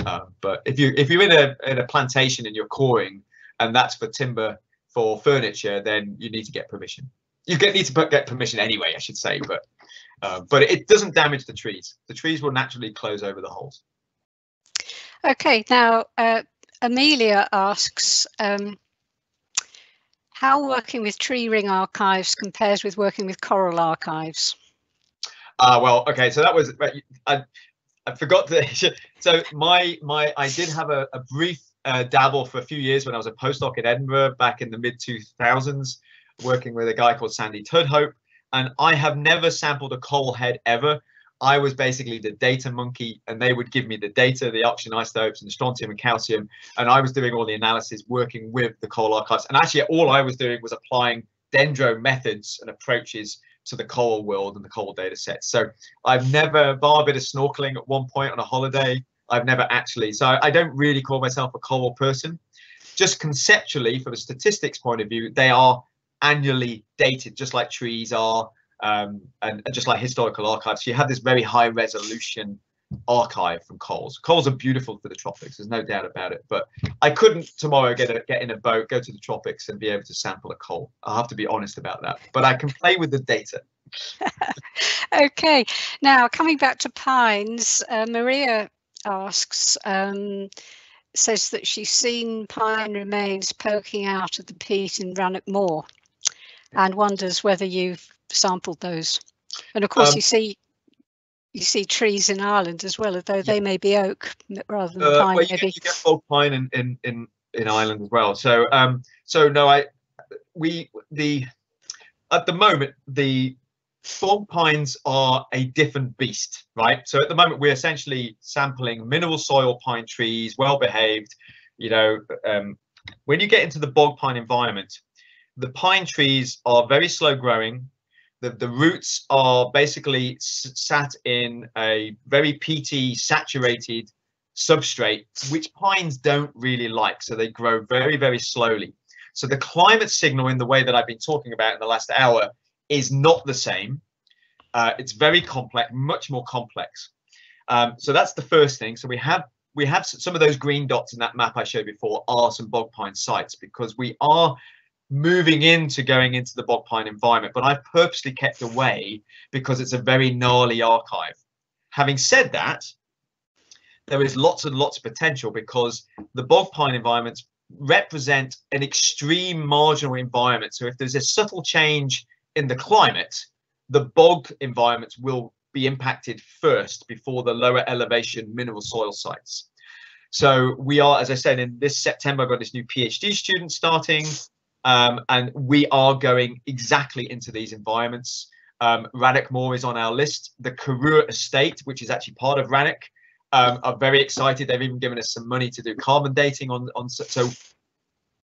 uh, but if you if you're in a in a plantation and you're coring, and that's for timber for furniture, then you need to get permission. You get need to get permission anyway, I should say, but uh, but it doesn't damage the trees. The trees will naturally close over the holes. Okay, now uh, Amelia asks um, how working with tree ring archives compares with working with coral archives. Uh, well, okay, so that was I, I forgot to. So my my I did have a, a brief uh, dabble for a few years when I was a postdoc in Edinburgh back in the mid 2000s, working with a guy called Sandy Tudhope, and I have never sampled a coral head ever. I was basically the data monkey, and they would give me the data, the oxygen isotopes, and the strontium and calcium, and I was doing all the analysis, working with the coral archives. And actually, all I was doing was applying dendro methods and approaches to the coral world and the coral data sets. So I've never, bar a bit of snorkeling at one point on a holiday, I've never actually. So I don't really call myself a coral person. Just conceptually, from a statistics point of view, they are annually dated, just like trees are um, and, and, just like historical archives, you have this very high resolution archive from corals. Corals are beautiful for the tropics, there's no doubt about it. But I couldn't tomorrow get a, get in a boat, go to the tropics, and be able to sample a coral. I have to be honest about that. But I can play with the data. okay, now coming back to pines, uh, Maria asks. Um, says that she's seen pine remains poking out of the peat in Rannoch Moor and wonders whether you've sampled those. And of course, um, you see you see trees in Ireland as well, although yeah. they may be oak rather than uh, pine. Well, you, maybe. Get, you get bog pine in, in in in Ireland as well. So um so no, I we the at the moment the bog pines are a different beast, right? So at the moment we're essentially sampling mineral soil pine trees, well behaved. You know, um, when you get into the bog pine environment, the pine trees are very slow growing the, the roots are basically sat in a very peaty, saturated substrate, which pines don't really like. So they grow very, very slowly. So the climate signal in the way that I've been talking about in the last hour is not the same. Uh, it's very complex, much more complex. Um, so that's the first thing. So we have we have some of those green dots in that map I showed before are some bog pine sites because we are moving into going into the bog pine environment, but I've purposely kept away because it's a very gnarly archive. Having said that, there is lots and lots of potential because the bog pine environments represent an extreme marginal environment. So if there's a subtle change in the climate, the bog environments will be impacted first before the lower elevation mineral soil sites. So we are, as I said, in this September, I've got this new PhD student starting. Um, and we are going exactly into these environments. Um, Rannoch Moor is on our list. The Corrour Estate, which is actually part of Rannoch, um, are very excited. They've even given us some money to do carbon dating on, on so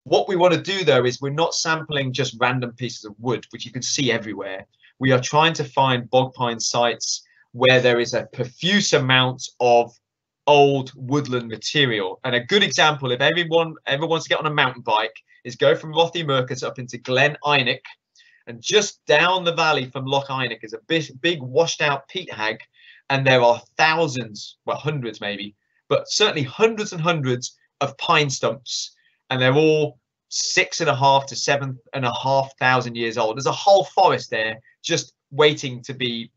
what we want to do though is we're not sampling just random pieces of wood, which you can see everywhere. We are trying to find bog pine sites where there is a profuse amount of old woodland material. And a good example, if everyone ever wants to get on a mountain bike, is go from Rothiemurchus up into Glen Einich, and just down the valley from Loch Einich is a big, big washed out peat hag, and there are thousands, well hundreds maybe, but certainly hundreds and hundreds of pine stumps, and they're all six and a half to seven and a half thousand years old. There's a whole forest there just waiting to be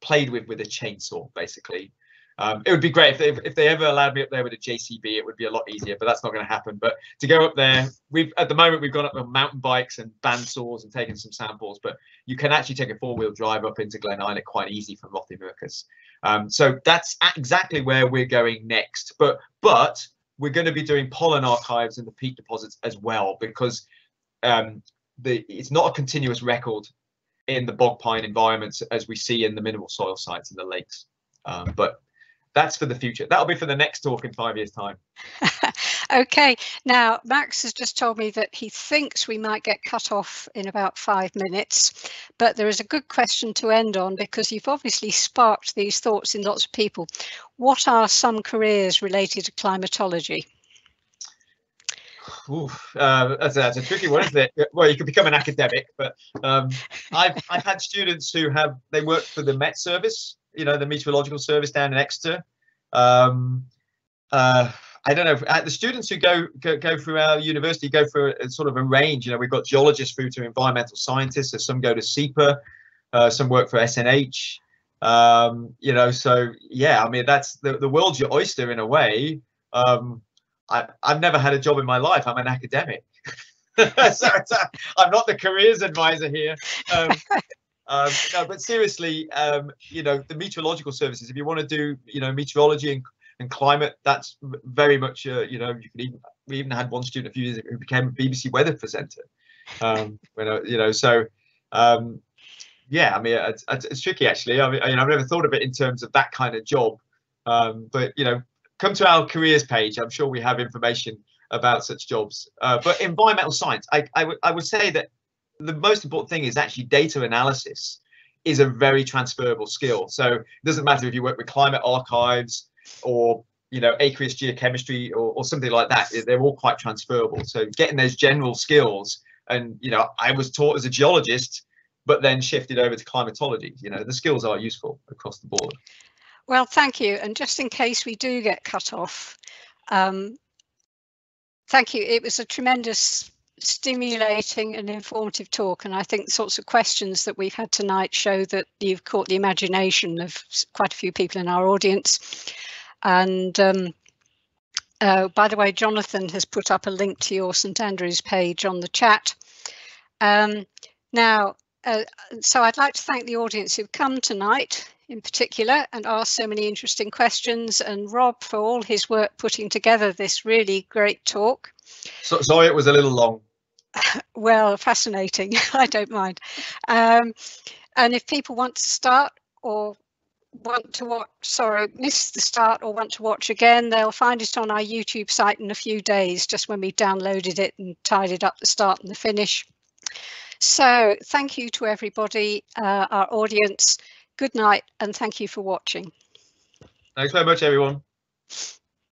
played with with a chainsaw, basically. Um, it would be great if they if they ever allowed me up there with a JCB. It would be a lot easier, but that's not going to happen. But to go up there, we've at the moment we've gone up on mountain bikes and bandsaws and taken some samples. But you can actually take a four wheel drive up into Glen Einich quite easy from Rothiemurchus. Um, so that's exactly where we're going next. But but we're going to be doing pollen archives in the peat deposits as well because um, the it's not a continuous record in the bog pine environments as we see in the mineral soil sites in the lakes. Um, but that's for the future. That'll be for the next talk in five years' time. okay, now Max has just told me that he thinks we might get cut off in about five minutes, but there is a good question to end on because you've obviously sparked these thoughts in lots of people. What are some careers related to climatology? Oof, uh, that's, a, that's, a, tricky one, isn't it? Well, you could become an academic, but um, I've I've had students who have they work for the Met Service, you know, the meteorological service down in Exeter. Um, uh, I don't know. Uh, the students who go, go, go through our university go through a, a, sort of a range. You know, we've got geologists through to environmental scientists. So some go to SEPA, uh, some work for SNH. Um, you know, so yeah, I mean that's the the world's your oyster in a way. Um, I, I've never had a job in my life. I'm an academic. so, so, I'm not the careers advisor here. Um, um, no, but seriously, um, you know, the meteorological services, if you want to do, you know, meteorology and, and climate, that's very much, uh, you know, you can even, we even had one student a few years ago who became a BBC weather presenter. Um, when, uh, you know, so, um, yeah, I mean, it's, it's, tricky actually. I mean, I, have never thought of it in terms of that kind of job. Um, but, you know, come to our careers page. I'm sure we have information about such jobs. Uh, but environmental science, I, I would say that the most important thing is actually data analysis is a very transferable skill. So it doesn't matter if you work with climate archives or you know aqueous geochemistry or, or something like that. They're all quite transferable. So getting those general skills, and you know, I was taught as a geologist, but then shifted over to climatology. You know, the skills are useful across the board. Well, thank you. And just in case we do get cut off, um, thank you. It was a tremendous stimulating and informative talk. And I think the sorts of questions that we've had tonight show that you've caught the imagination of quite a few people in our audience. And um, uh, by the way, Jonathan has put up a link to your St Andrews page on the chat. Um, now, uh, so I'd like to thank the audience who've come tonight in particular and asked so many interesting questions and Rob for all his work putting together this really great talk. So, sorry it was a little long. well, fascinating. I don't mind. Um, and if people want to start or want to watch, sorry, miss the start or want to watch again, they'll find it on our YouTube site in a few days, just when we downloaded it and tidied up the start and the finish. So thank you to everybody, uh, our audience. Good night and thank you for watching. Thanks very much, everyone.